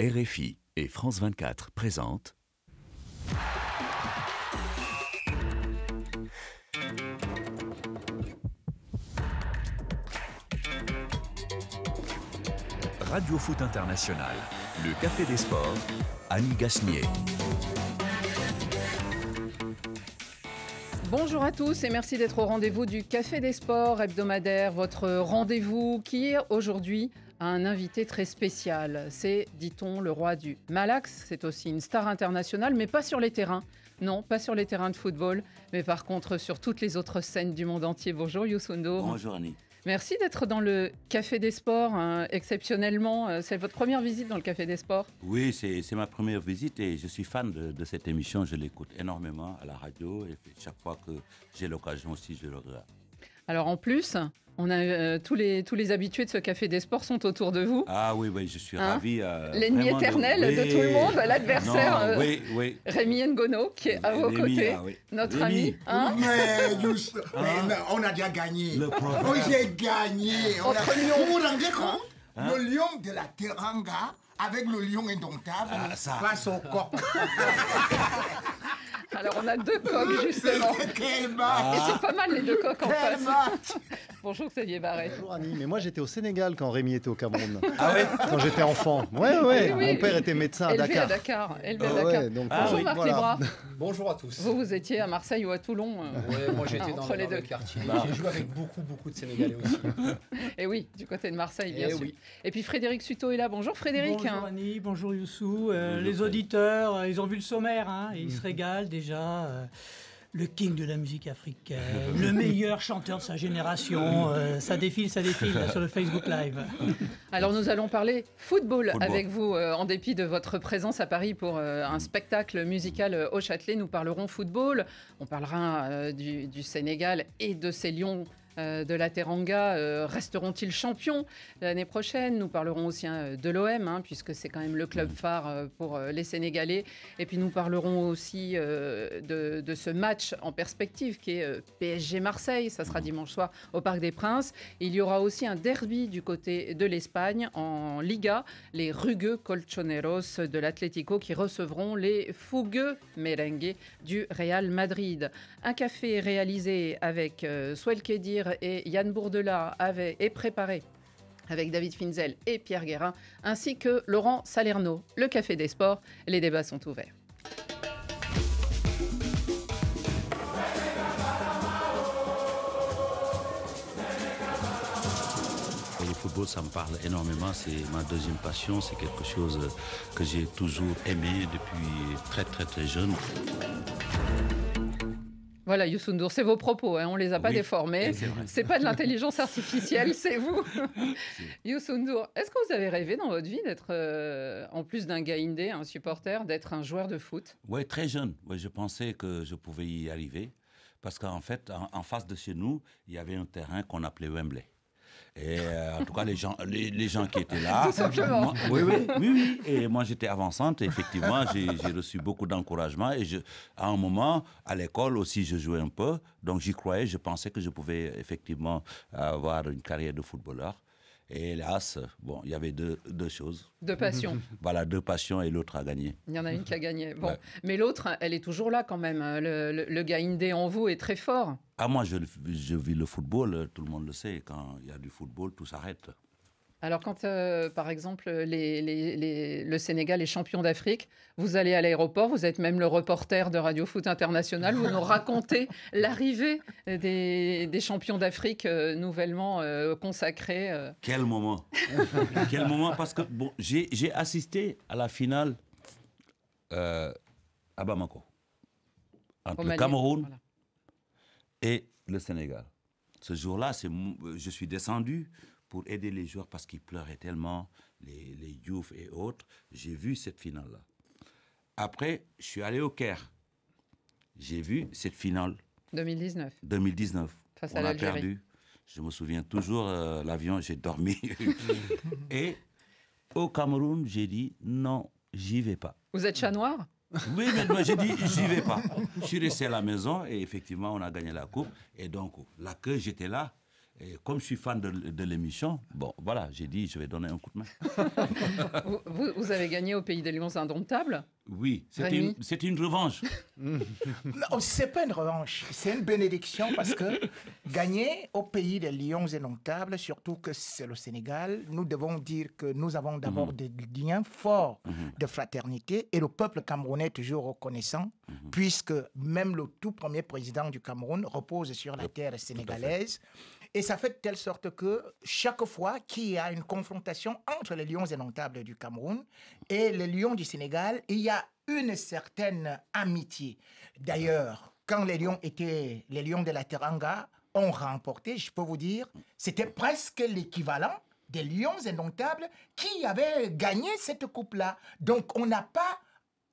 RFI et France 24 présentent Radio Foot International, le Café des Sports, Annie Gasnier. Bonjour à tous et merci d'être au rendez-vous du Café des Sports hebdomadaire, votre rendez-vous qui aujourd'hui un invité très spécial. C'est, dit-on, le roi du Malax. C'est aussi une star internationale, mais pas sur les terrains. Non, pas sur les terrains de football, mais par contre sur toutes les autres scènes du monde entier. Bonjour Youssoundour. Bonjour Annie. Merci d'être dans le Café des Sports, hein, exceptionnellement. Euh, C'est votre première visite dans le Café des Sports? Oui, c'est c'est ma première visite et je suis fan de, de cette émission. Je l'écoute énormément à la radio et chaque fois que j'ai l'occasion aussi, je le regarde. Alors en plus, on a euh, tous, les, tous les habitués de ce Café des Sports sont autour de vous. Ah oui, oui, je suis Hein ravi. euh, L'ennemi éternel de Oui. tout le monde, l'adversaire, euh, Oui, oui. Rémi Ngono, qui est à vos Rémi, côtés, ah oui. notre Rémi. ami. hein Mais, on a déjà gagné. Le. Oui, j'ai gagné. On a- lions. Vous vous rendez compte Le lion de la Teranga avec le lion indomptable Ah, ça. face au coq. Alors on a deux coqs justement. Quel Et match c'est pas mal les deux coqs en Quel face. match Bonjour Xavier Barret. Bonjour Annie, mais moi j'étais au Sénégal quand Rémi était au Cameroun. Ah ouais Quand j'étais enfant. Ouais, ouais, Oui, oui. mon père était médecin à Élevé Dakar. à Dakar. Élevé à Ah Dakar. ouais, donc, Ah Bonjour oui, Marc voilà. Lebras. Bonjour à tous. Vous, vous étiez à Marseille ou à Toulon. euh, Ouais, moi j'étais dans, Entre les dans deux. le quartier. J'ai joué avec beaucoup, beaucoup de Sénégalais aussi. Et oui, du côté de Marseille, bien Eh sûr. oui. Et puis Frédéric Suto est là. Bonjour Frédéric. Bonjour Annie, bonjour Youssou. Euh, Bonjour, les auditeurs, euh, ils ont vu le sommaire, hein, et ils se régalent déjà. euh, le king de la musique africaine, le meilleur chanteur de sa génération. euh, ça défile, ça défile là, sur le Facebook Live. Alors nous allons parler football, Football. avec vous, euh, en dépit de votre présence à Paris pour euh, un spectacle musical au Châtelet. Nous parlerons football, on parlera euh, du, du Sénégal et de ces lions. Euh, de la Teranga, euh, resteront-ils champions l'année prochaine? Nous parlerons aussi hein, de l'OM, hein, puisque c'est quand même le club phare euh, pour les Sénégalais. Et puis nous parlerons aussi de, de ce match en perspective qui est euh, PSG Marseille. Ça sera dimanche soir au Parc des Princes. Il y aura aussi un derby du côté de l'Espagne en Liga, les rugueux colchoneros de l'Atlético qui recevront les fougueux merengues du Real Madrid. Un café réalisé avec euh, Et Yann Bourdela avait, est préparé avec David Finzel et Pierre Guérin, ainsi que Laurent Salerno. Le Café des Sports, les débats sont ouverts. Le football, ça me parle énormément. C'est ma deuxième passion. C'est quelque chose que j'ai toujours aimé depuis très, très, très jeune. Voilà, Youssoundour, c'est vos propos, hein, on les a pas déformés. c'est pas de l'intelligence artificielle, c'est vous. Youssoundour, est-ce que vous avez rêvé dans votre vie d'être, euh, en plus d'un gars indé, un supporter, d'être un joueur de foot? Oui, très jeune. Ouais, je pensais que je pouvais y arriver. Parce qu'en fait, en, en face de chez nous, il y avait un terrain qu'on appelait Wembley. Et euh, en tout cas, les gens, les, les gens qui étaient là. Tout simplement. Moi- oui, oui, oui, oui. Et moi, j'étais avançante. Effectivement, j'ai j'ai reçu beaucoup d'encouragement. Et je, à un moment, à l'école aussi, je jouais un peu. Donc, j'y croyais. Je pensais que je pouvais effectivement avoir une carrière de footballeur. Et hélas, bon, il y avait deux, deux choses. De passion. Voilà, deux passions et l'autre a gagné. Il y en a une qui a gagné. Bon. Ouais. Mais l'autre, elle est toujours là quand même. Le, le- le gars indé en vous est très fort. Ah, moi, je, je vis le football, tout le monde le sait. Quand il y a du football, tout s'arrête. Alors quand, euh, par exemple, les- les- les- le Sénégal est champion d'Afrique, vous allez à l'aéroport, vous êtes même le reporter de Radio Foot International, vous nous racontez l'arrivée des, des champions d'Afrique euh, nouvellement euh, consacrés. euh. Quel moment Quel moment Parce que bon, j'ai assisté à la finale euh, à Bamako, entre au le Mali. Cameroun Voilà. et le Sénégal. Ce jour-là, je suis descendu pour aider les joueurs parce qu'ils pleuraient tellement, les, les et autres. J'ai vu cette finale-là. Après, je suis allé au Caire. J'ai vu cette finale 2019. 2019. Face à on a l'Algérie. perdu. Je me souviens toujours, euh, l'avion, j'ai dormi. et au Cameroun, j'ai dit non, j'y vais pas. Vous êtes chat noir? Oui, mais moi, j'ai dit j'y vais pas. Je suis resté à la maison et effectivement, on a gagné la coupe. Et donc, là que j'étais là, Et comme je suis fan de, de l'émission, bon, voilà, j'ai dit, je vais donner un coup de main. vous, vous- vous avez gagné au Pays des Lions Indomptables. Oui, c'était Rémi une, revanche. Non, c'est pas une revanche, c'est une bénédiction parce que gagner au pays des lions indomptables, surtout que c'est le Sénégal, nous devons dire que nous avons d'abord des liens forts de fraternité et le peuple camerounais est toujours reconnaissant puisque même le tout premier président du Cameroun repose sur la terre sénégalaise. Et ça fait de telle sorte que chaque fois qu'il y a une confrontation entre les lions indomptables du Cameroun et les lions du Sénégal, il y a une certaine amitié. D'ailleurs, quand les lions étaient les lions de la Teranga ont remporté, je peux vous dire, c'était presque l'équivalent des lions indomptables qui avaient gagné cette coupe-là. Donc on n'a pas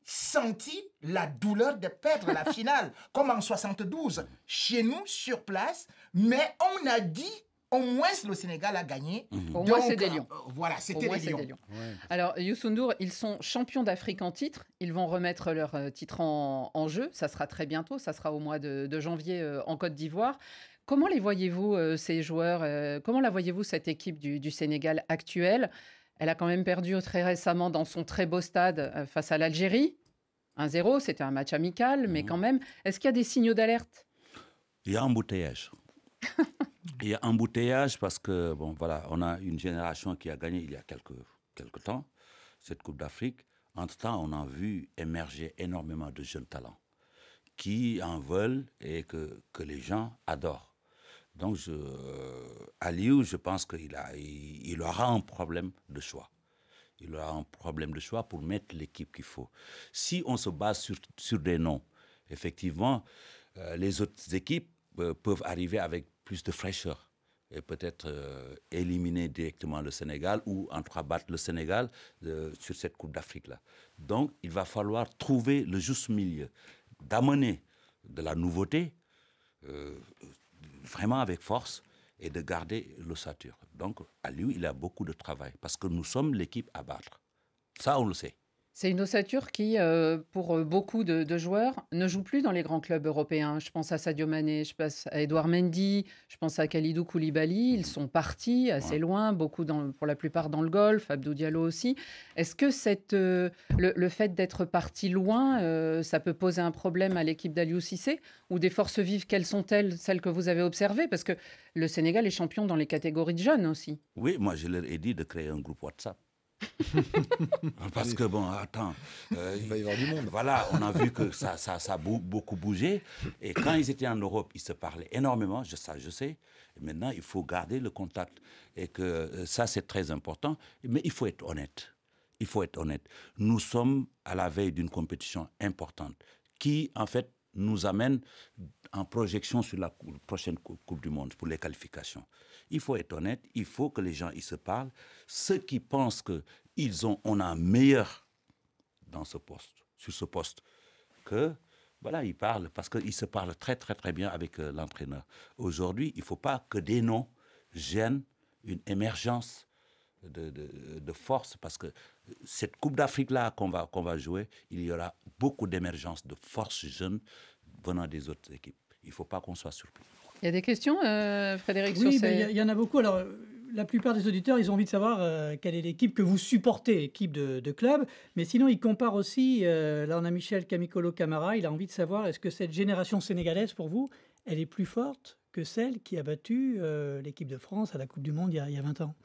senti la douleur de perdre la finale, comme en 72, chez nous, sur place, mais on a dit au moins le Sénégal a gagné. Au moins, c'est des lions. euh, voilà, c'était lions. des lions. Alors, Youssou N'Dour, ils sont champions d'Afrique en titre. Ils vont remettre leur euh, titre en, en jeu. Ça sera très bientôt. Ça sera au mois de, de janvier euh, en Côte d'Ivoire. Comment les voyez-vous, euh, ces joueurs euh, Comment la voyez-vous, cette équipe du, du Sénégal actuelle? Elle a quand même perdu très récemment dans son très beau stade euh, face à l'Algérie. 1-0, c'était un match amical, mais quand même, est-ce qu'il y a des signaux d'alerte? Il y a embouteillage. Il y a embouteillage parce que, bon, voilà, on a une génération qui a gagné il y a quelques, quelques temps cette Coupe d'Afrique. Entre-temps, on a vu émerger énormément de jeunes talents qui en veulent et que, que les gens adorent. Donc, je, Aliou, je pense qu'il a, il, aura un problème de choix. Il aura un problème de choix pour mettre l'équipe qu'il faut. Si on se base sur, sur des noms, effectivement, euh, les autres équipes euh, peuvent arriver avec plus de fraîcheur et peut-être euh, éliminer directement le Sénégal ou en trois battre le Sénégal sur cette Coupe d'Afrique-là. Donc, il va falloir trouver le juste milieu, d'amener de la nouveauté, vraiment avec force, et de garder l'ossature. Donc, à lui, il a beaucoup de travail, parce que nous sommes l'équipe à battre. Ça, on le sait. C'est une ossature qui, euh, pour euh, beaucoup de, de joueurs, ne joue plus dans les grands clubs européens. Je pense à Sadio Mané, je pense à Edouard Mendy, je pense à Khalidou Koulibaly. Ils sont partis assez loin, beaucoup dans, pour la plupart dans le golf, Abdou Diallo aussi. Est-ce que cette, euh, le, le fait d'être parti loin, euh, ça peut poser un problème à l'équipe d'Aliou Cissé? Ou des forces vives, quelles sont-elles, celles que vous avez observées? Parce que le Sénégal est champion dans les catégories de jeunes aussi. Oui, moi, je leur ai dit de créer un groupe WhatsApp. Parce que, bon, attends. euh, Il va y avoir du monde. Voilà, on a vu que ça, ça, ça a beaucoup bougé. Et quand ils étaient en Europe, ils se parlaient énormément, je, ça je sais. Et maintenant, il faut garder le contact. Et que euh, ça, c'est très important. Mais il faut être honnête. Il faut être honnête. Nous sommes à la veille d'une compétition importante qui, en fait, nous amène en projection sur la prochaine cou- Coupe du Monde pour les qualifications. Il faut être honnête, il faut que les gens ils se parlent. Ceux qui pensent qu'ils ont, on a un meilleur dans ce poste, sur ce poste, que voilà, ils parlent parce qu'ils se parlent très très très bien avec euh, l'entraîneur. Aujourd'hui, il ne faut pas que des noms gênent une émergence de, de- de force parce que cette Coupe d'Afrique-là qu'on va, qu'on va jouer, il y aura beaucoup d'émergence de force jeune venant des autres équipes. Il ne faut pas qu'on soit surpris. Il y a des questions, euh, Frédéric Oui, ces- mais il y en a beaucoup. Alors, la plupart des auditeurs, ils ont envie de savoir euh, quelle est l'équipe que vous supportez, équipe de, de club. Mais sinon, ils comparent aussi. euh, là, on a Michel Camicolo Camara. Il a envie de savoir est-ce que cette génération sénégalaise, pour vous, elle est plus forte que celle qui a battu euh, l'équipe de France à la Coupe du Monde il y a, il y a 20 ans?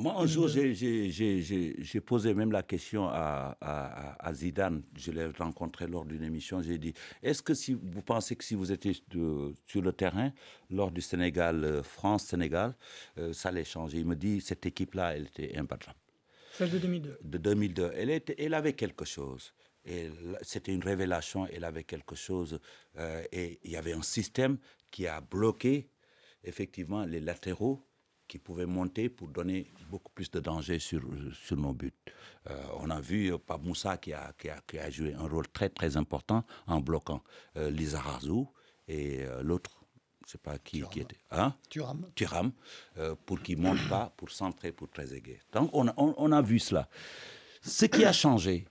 Moi, un jour, j'ai- posé même la question à, à- à Zidane. Je l'ai rencontré lors d'une émission. J'ai dit Est-ce que si vous pensez que si vous étiez de- sur le terrain lors du Sénégal, euh, France-Sénégal, euh, ça allait changer? Il me dit Cette équipe-là, elle était imbattable. Celle de 2002. de 2002. Elle, était, elle avait quelque chose. C'était une révélation, elle avait quelque chose. euh, et il y avait un système qui a bloqué, effectivement, les latéraux qui pouvaient monter pour donner beaucoup plus de danger sur, sur nos buts. Euh, on a vu euh, Pape Moussa qui a, qui, a, qui a joué un rôle très, très important en bloquant euh, Lizarazu et euh, l'autre, je ne sais pas qui, qui était. Hein? Thuram. Thuram, euh, pour qu'il ne monte pas, pour centrer, pour Trezeguet. Donc on a, on- on a vu cela. Ce qui a changé,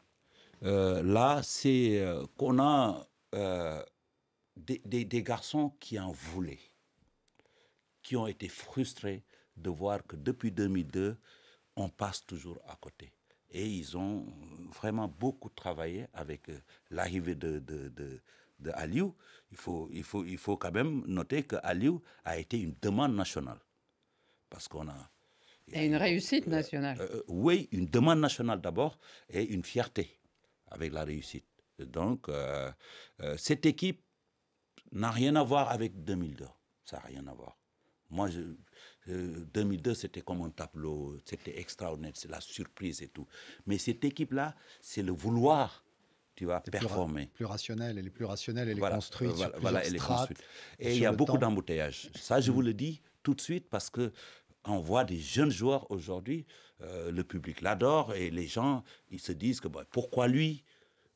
là, c'est qu'on a des, des- des garçons qui en voulaient, qui ont été frustrés de voir que depuis 2002, on passe toujours à côté. Et ils ont vraiment beaucoup travaillé avec euh, l'arrivée de, de, de, de Aliou. Il faut, il, faut, il faut quand même noter que Aliou a été une demande nationale. Parce qu'on a. Et une réussite nationale. Euh, oui, une demande nationale d'abord et une fierté avec la réussite. Donc, euh, euh, cette équipe n'a rien à voir avec 2002. Ça n'a rien à voir. Moi, je, euh, 2002, c'était comme un tableau, c'était extraordinaire, c'est la surprise et tout. Mais cette équipe-là, c'est le vouloir, tu vas C'est plus ra- performer. Plus rationnelle, elle est plus rationnelle, elle est construite sur voilà, elle est construite. Et il y a beaucoup d'embouteillages. Ça, je vous le dis tout de suite parce que on voit des jeunes joueurs aujourd'hui, euh, le public l'adore et les gens, ils se disent que bah, pourquoi lui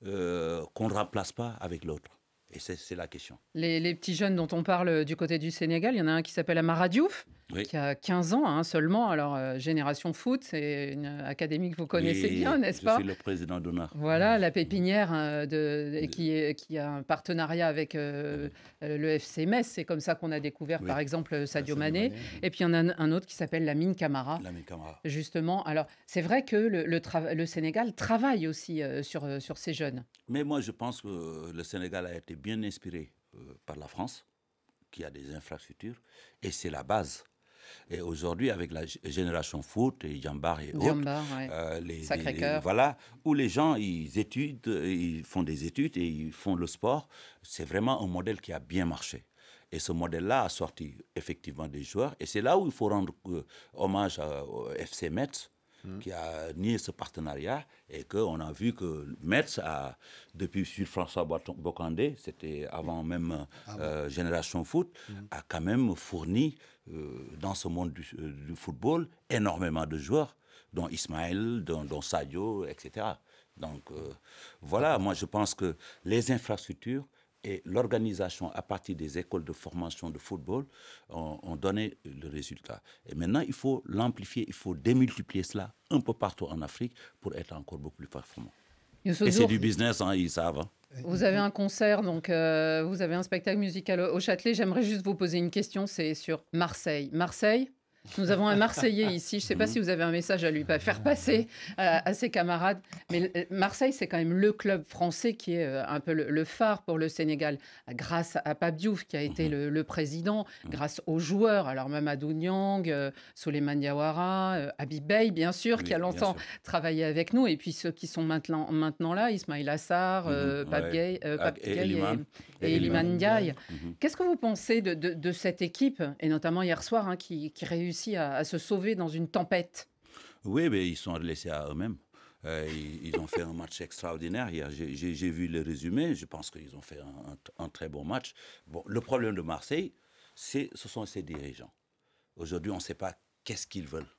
euh, qu'on ne remplace pas avec l'autre? Et c'est la question. Les, petits jeunes dont on parle du côté du Sénégal, il y en a un qui s'appelle Amara Diouf, Oui. qui a 15 ans hein, seulement. Alors, euh, Génération Foot, c'est une académie que vous connaissez Oui, bien, n'est-ce pas suis le président d'honneur. Voilà, la pépinière euh, de, qui, est- qui a un partenariat avec euh, euh, le FC Metz. C'est comme ça qu'on a découvert, Oui. par exemple, Sadio Sadio Mané. Mané. Et puis, il y en a un, un autre qui s'appelle Lamine Camara. L'ami Camara. Justement, alors c'est vrai que le, le trava- le Sénégal travaille aussi euh, sur, euh, sur ces jeunes. Mais moi, je pense que le Sénégal a été bien inspiré euh, par la France, qui a des infrastructures, et c'est la base. Et aujourd'hui, avec la génération foot et Jambar et autres, ouais. euh, les- les- voilà, où les gens ils étudient, ils font des études et ils font le sport. C'est vraiment un modèle qui a bien marché. Et ce modèle-là a sorti effectivement des joueurs. Et c'est là où il faut rendre euh, hommage à- au FC Metz, qui a nié ce partenariat et qu'on a vu que Metz a, depuis sur François Bocandé, c'était avant même euh, Génération Foot, a quand même fourni euh, dans ce monde du, euh, du football énormément de joueurs, dont Ismaël, dont, dont Sadio, etc. Donc euh, voilà, moi je pense que les infrastructures et l'organisation à partir des écoles de formation de football ont, ont donné le résultat. Et maintenant, il faut l'amplifier, il faut démultiplier cela un peu partout en Afrique pour être encore beaucoup plus performant. Youssou Et c'est du business, hein, ils savent. hein. Vous avez un concert, donc euh, vous avez un spectacle musical au Châtelet. J'aimerais juste vous poser une question, c'est sur Marseille. Marseille, nous avons un Marseillais ici. Je ne sais pas si vous avez un message à lui faire passer euh, à ses camarades. Mais euh, Marseille, c'est quand même le club français qui est euh, un peu le, le phare pour le Sénégal. Grâce à Pape Diouf, qui a été le, le président, grâce aux joueurs, alors même à Niang, euh, Souleymane Diawara, euh, Habib Bey, bien sûr, Oui, qui a longtemps travaillé avec nous. Et puis ceux qui sont maintenant, maintenant là, Ismail Assar, euh, Mhm, Pape ouais. Gay, euh, Ah, Pape Gay et, et Eliman. Ndiaye. Mhm. Qu'est-ce que vous pensez de, de- de cette équipe, et notamment hier soir, hein, qui, qui réussit à, à se sauver dans une tempête? Oui, mais ils sont laissés à eux-mêmes. Euh, ils, ils ont fait un match extraordinaire hier. J'ai- vu le résumé. Je pense qu'ils ont fait un, un- un très bon match. Bon, le problème de Marseille, ce sont ses dirigeants. Aujourd'hui, on ne sait pas qu'est-ce qu'ils veulent.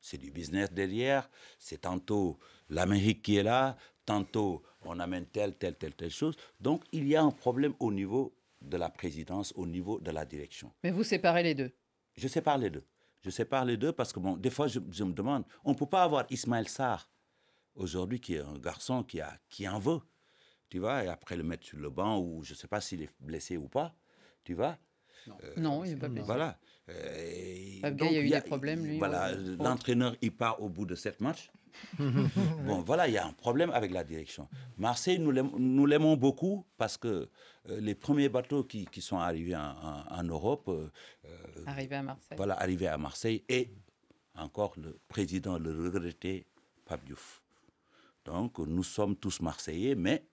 C'est du business derrière. C'est tantôt l'Amérique qui est là, tantôt on amène telle, telle, telle, telle chose. Donc, il y a un problème au niveau de la présidence, au niveau de la direction. Mais vous séparez les deux? Je sépare les deux. Je sépare les deux parce que, bon, des fois, je, je me demande, on ne peut pas avoir Ismaël Sarr, aujourd'hui, qui est un garçon qui, a, qui en veut, tu vois, et après le mettre sur le banc, ou je ne sais pas s'il est blessé ou pas, tu vois. non, il n'est pas blessé. Voilà. Euh, donc, Gay a eu il y des problèmes, lui, Voilà, l'entraîneur, il part au bout de sept matchs. bon, voilà, il y a un problème avec la direction. Marseille, nous l'aim- nous l'aimons beaucoup parce que euh, les premiers bateaux qui, qui sont arrivés en, en- en Europe, euh, Arrivé à Marseille. voilà, arrivé à Marseille et encore le président, le regretté Pape Diouf. Donc nous sommes tous Marseillais, mais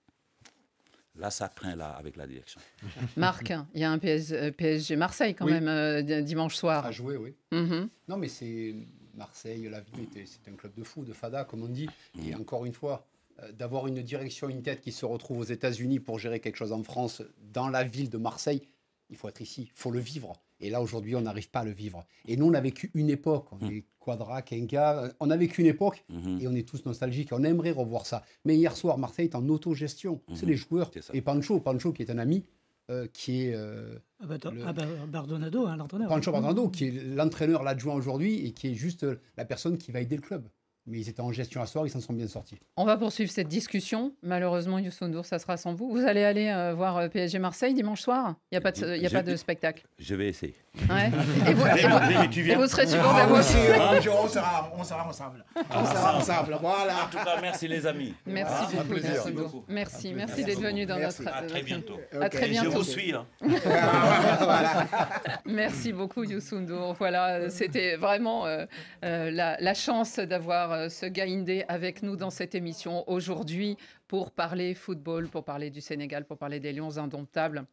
là ça craint là avec la direction. Marc, il y a un PS, euh, PSG Marseille quand Oui. même euh, di- dimanche soir. À jouer, oui. Mhm. Non, mais c'est Marseille, la ville, c'est un club de fou, de fada, comme on dit. Et encore une fois, euh, d'avoir une direction, une tête qui se retrouve aux États-Unis pour gérer quelque chose en France, dans la ville de Marseille, il faut être ici, il faut le vivre. Et là, aujourd'hui, on n'arrive pas à le vivre. Et nous, on a vécu une époque, on est Quadra, Kenka, euh, on a vécu une époque Mhm. et on est tous nostalgiques. On aimerait revoir ça. Mais hier soir, Marseille est en autogestion. C'est Mhm. les joueurs. C'est. Et Pancho, Pancho qui est un ami, euh, qui est euh, Ah bah, Le- ah bah, Bardonado, hein, l'entraîneur. Pancho qui est l'entraîneur, l'adjoint aujourd'hui et qui est juste euh, la personne qui va aider le club. Mais ils étaient en gestion à soir, ils s'en sont bien sortis. On va poursuivre cette discussion. Malheureusement, Youssou N'Dour, ça sera sans vous. Vous allez aller euh, voir PSG Marseille dimanche soir? Il n'y a, pas de, il y a Je- pas de spectacle? Je vais essayer. Ouais. Et, vous, Allez, et vous- Rémi, tu et viens. vous serez Ah, moi aussi, un jour, on sera, on sera ensemble. On sera ensemble. Voilà. En tout cas, merci les amis. Merci Ah, beaucoup. Merci, Merci beaucoup. merci, merci Merci d'être venu dans Merci. notre. À très. À très bientôt. Je vous suis. hein. Merci beaucoup Youssou N'Dour. Voilà, c'était vraiment euh, euh, la, la chance d'avoir euh, ce Gaïndé avec nous dans cette émission aujourd'hui pour parler football, pour parler du Sénégal, pour parler des Lions indomptables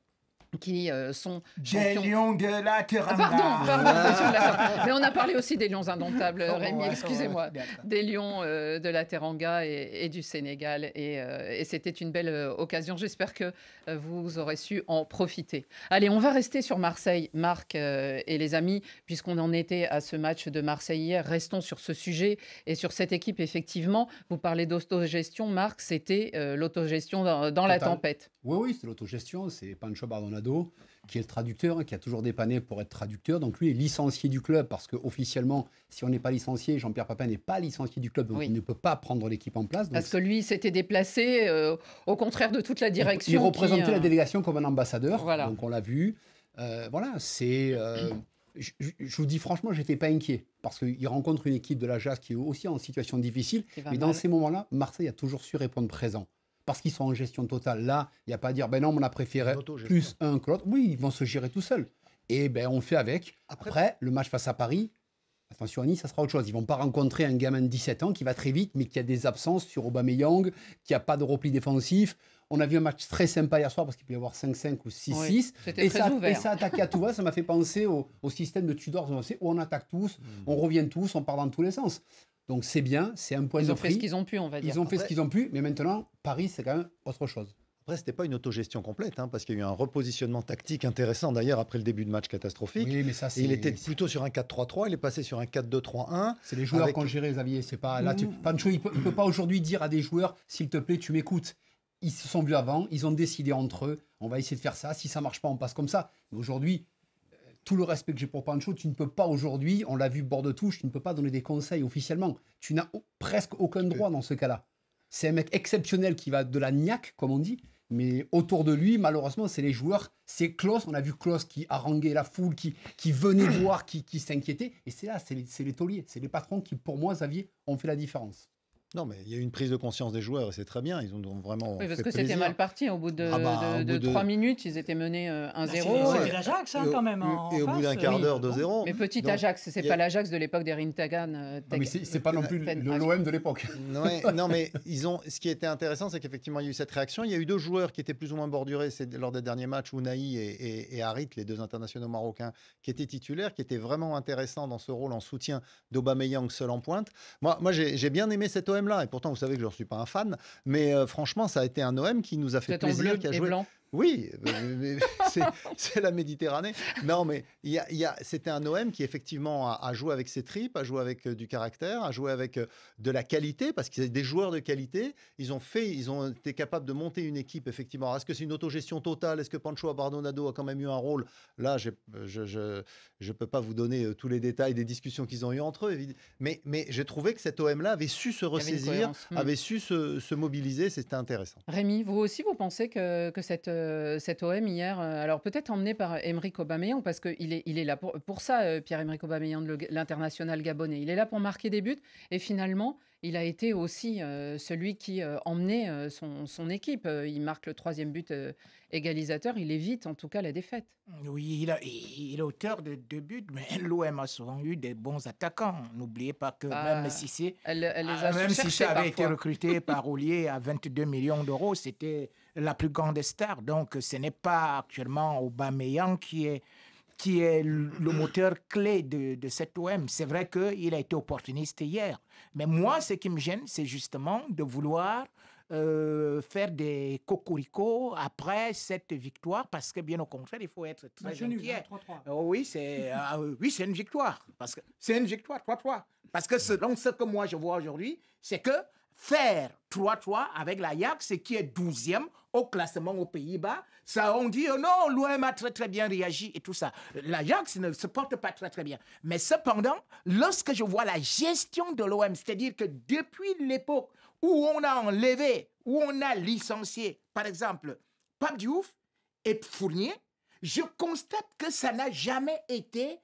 qui euh, sont Des champions. lions de la Ah, Teranga. pardon, pardon, Latin. Mais on a parlé aussi des Lions indomptables, Oh, Rémi, ouais, excusez-moi. ouais, d'accord. Des Lions euh, de la Teranga et, et du Sénégal. Et, euh, et c'était une belle euh, occasion. J'espère que vous aurez su en profiter. Allez, on va rester sur Marseille, Marc euh, et les amis, puisqu'on en était à ce match de Marseille hier. Restons sur ce sujet et sur cette équipe, effectivement. Vous parlez d'autogestion, Marc, c'était euh, l'autogestion dans, dans la tempête. Oui, oui, c'est l'autogestion. C'est Pancho Qui est le traducteur, hein, qui a toujours dépanné pour être traducteur. Donc lui est licencié du club parce qu'officiellement, si on n'est pas licencié, Jean-Pierre Papin n'est pas licencié du club, donc Oui. il ne peut pas prendre l'équipe en place. Donc Parce que lui s'était déplacé euh, au contraire de toute la direction. Il qui, représentait euh, la délégation comme un ambassadeur, Voilà. donc on l'a vu. Euh, voilà, c'est. euh, je, vous dis franchement, j'étais pas inquiet parce qu'il rencontre une équipe de l'Ajax qui est aussi en situation difficile. Mais dans ces moments-là, Marseille a toujours su répondre présent. Parce qu'ils sont en gestion totale. Là, il n'y a pas à dire, ben non, on a préféré plus un que l'autre. Oui, ils vont se gérer tout seuls. Et ben on fait avec. Après- Après, le match face à Paris, attention à Nice, ça sera autre chose. Ils vont pas rencontrer un gamin de 17 ans qui va très vite, mais qui a des absences sur Aubameyang, qui a pas de repli défensif. On a vu un match très sympa hier soir parce qu'il peut y avoir 5-5 ou 6-6. Oui, c'était et, très ça, ouvert. et ça attaquait à tout va. Ça m'a fait penser au, au système de Tudor. Où on attaque tous, on revient tous, on part dans tous les sens. Donc c'est bien, c'est un point Ils de ont fait prix. ce qu'ils ont pu, on va dire. Ils ont fait ce qu'ils ont pu, mais maintenant, Paris, c'est quand même autre chose. Après, c'était pas une autogestion complète, hein, parce qu'il y a eu un repositionnement tactique intéressant d'ailleurs après le début de match catastrophique. Oui, mais ça, Et il était plutôt sur un 4-3-3, il est passé sur un 4-2-3-1. C'est les joueurs avec- qui ont géré, Xavier. C'est pas là. Tu... Mmh. Pancho, il peut, il peut pas aujourd'hui dire à des joueurs, s'il te plaît, tu m'écoutes. Ils se sont vus avant, ils ont décidé entre eux. On va essayer de faire ça. Si ça marche pas, on passe comme ça. Mais aujourd'hui, tout le respect que j'ai pour Pancho, tu ne peux pas aujourd'hui, on l'a vu bord de touche, tu ne peux pas donner des conseils officiellement. Tu n'as presque aucun droit dans ce cas-là. C'est un mec exceptionnel qui va de la niaque, comme on dit, mais autour de lui, malheureusement, c'est les joueurs. C'est Klaus, on a vu Klaus qui haranguait la foule, qui, qui venait voir, qui, qui s'inquiétait. Et c'est là, c'est les, les tauliers, c'est les patrons qui, pour moi, Xavier, ont fait la différence. Non, mais il y a eu une prise de conscience des joueurs et c'est très bien. Ils ont vraiment. Oui, parce fait que c'était mal parti. Au bout de, Ah bah, de- au de bout de- trois minutes, ils étaient menés euh, 1-0. C'était Ouais. c'était l'Ajax, hein, Et au- quand même. en- Et, au bout d'un quart oui. d'heure, 2-0. Mais petit Donc, Ajax, c'est y pas a- l'Ajax de l'époque d'Erin Tagan. euh, mais c'est pas non plus l'OM de l'époque. Ouais, non, mais ils ont. Ce qui était intéressant, c'est qu'effectivement, il y a eu cette réaction. Il y a eu deux joueurs qui étaient plus ou moins bordurés c'est lors des derniers matchs, Ounaï et, et, et Harit, les deux internationaux marocains, qui étaient titulaires, qui étaient vraiment intéressants dans ce rôle en soutien d'Aubameyang seul en pointe. Moi, moi j'ai bien aimé cet OM-là, et pourtant, vous savez que je ne suis pas un fan, mais euh, franchement, ça a été un OM qui nous a fait plaisir, bleu qui a et joué. blanc. Oui, c'est- la Méditerranée. Non, mais il y a- il y a- c'était un OM qui effectivement a, a joué avec ses tripes, a joué avec euh, du caractère, a joué avec euh, de la qualité, parce qu'ils avaient des joueurs de qualité. Ils ont fait, ils ont été capables de monter une équipe effectivement. Alors, Est-ce que c'est une autogestion totale? Est-ce que Pancho Abardonado a quand même eu un rôle? Là, je je je peux pas vous donner euh, tous les détails des discussions qu'ils ont eues entre eux, évidemment. mais mais j'ai trouvé que cet OM-là avait su se avait ressaisir. Hmm. avait su se, se mobiliser. C'était intéressant. Rémi, vous aussi, vous pensez que, que cette, euh, cette OM hier, euh, alors peut-être emmené par Emeric Aubameyang, parce qu'il est, il est là pour, pour ça, euh, Pierre-Emerick Aubameyang, l'international gabonais. Il est là pour marquer des buts, et finalement, il a été aussi euh, celui qui euh, emmenait son, son équipe. Il marque le troisième but égalisateur, il évite en tout cas la défaite. Oui, il, a- il est auteur de deux buts, mais l'OM a souvent eu des bons attaquants. N'oubliez pas que Ah, même si c'est Elle, elle les a même si ça avait été parfois. recruté par Ollier à 22 millions d'euros, c'était la plus grande star. Donc, ce n'est pas actuellement Aubameyang qui est, qui est le le moteur clé de, de cet OM. C'est vrai qu'il a été opportuniste hier. Mais moi, ce qui me gêne, c'est justement de vouloir euh, faire des cocoricots après cette victoire, parce que bien au contraire, il faut être très inquiet. hein, 3-3. Oh oui, c'est oui, une victoire. C'est une victoire 3-3. Parce que selon ce que moi je vois aujourd'hui, c'est que faire 3-3 avec l'Ajax, qui est 12e au classement aux Pays-Bas, ça on dit oh non, l'OM a très très bien réagi et tout ça. L'Ajax ne se porte pas très très bien. Mais cependant, lorsque je vois la gestion de l'OM, c'est-à-dire que depuis l'époque où on a enlevé, où on a licencié, par exemple, Pape Diouf et Fournier, je constate que ça n'a jamais été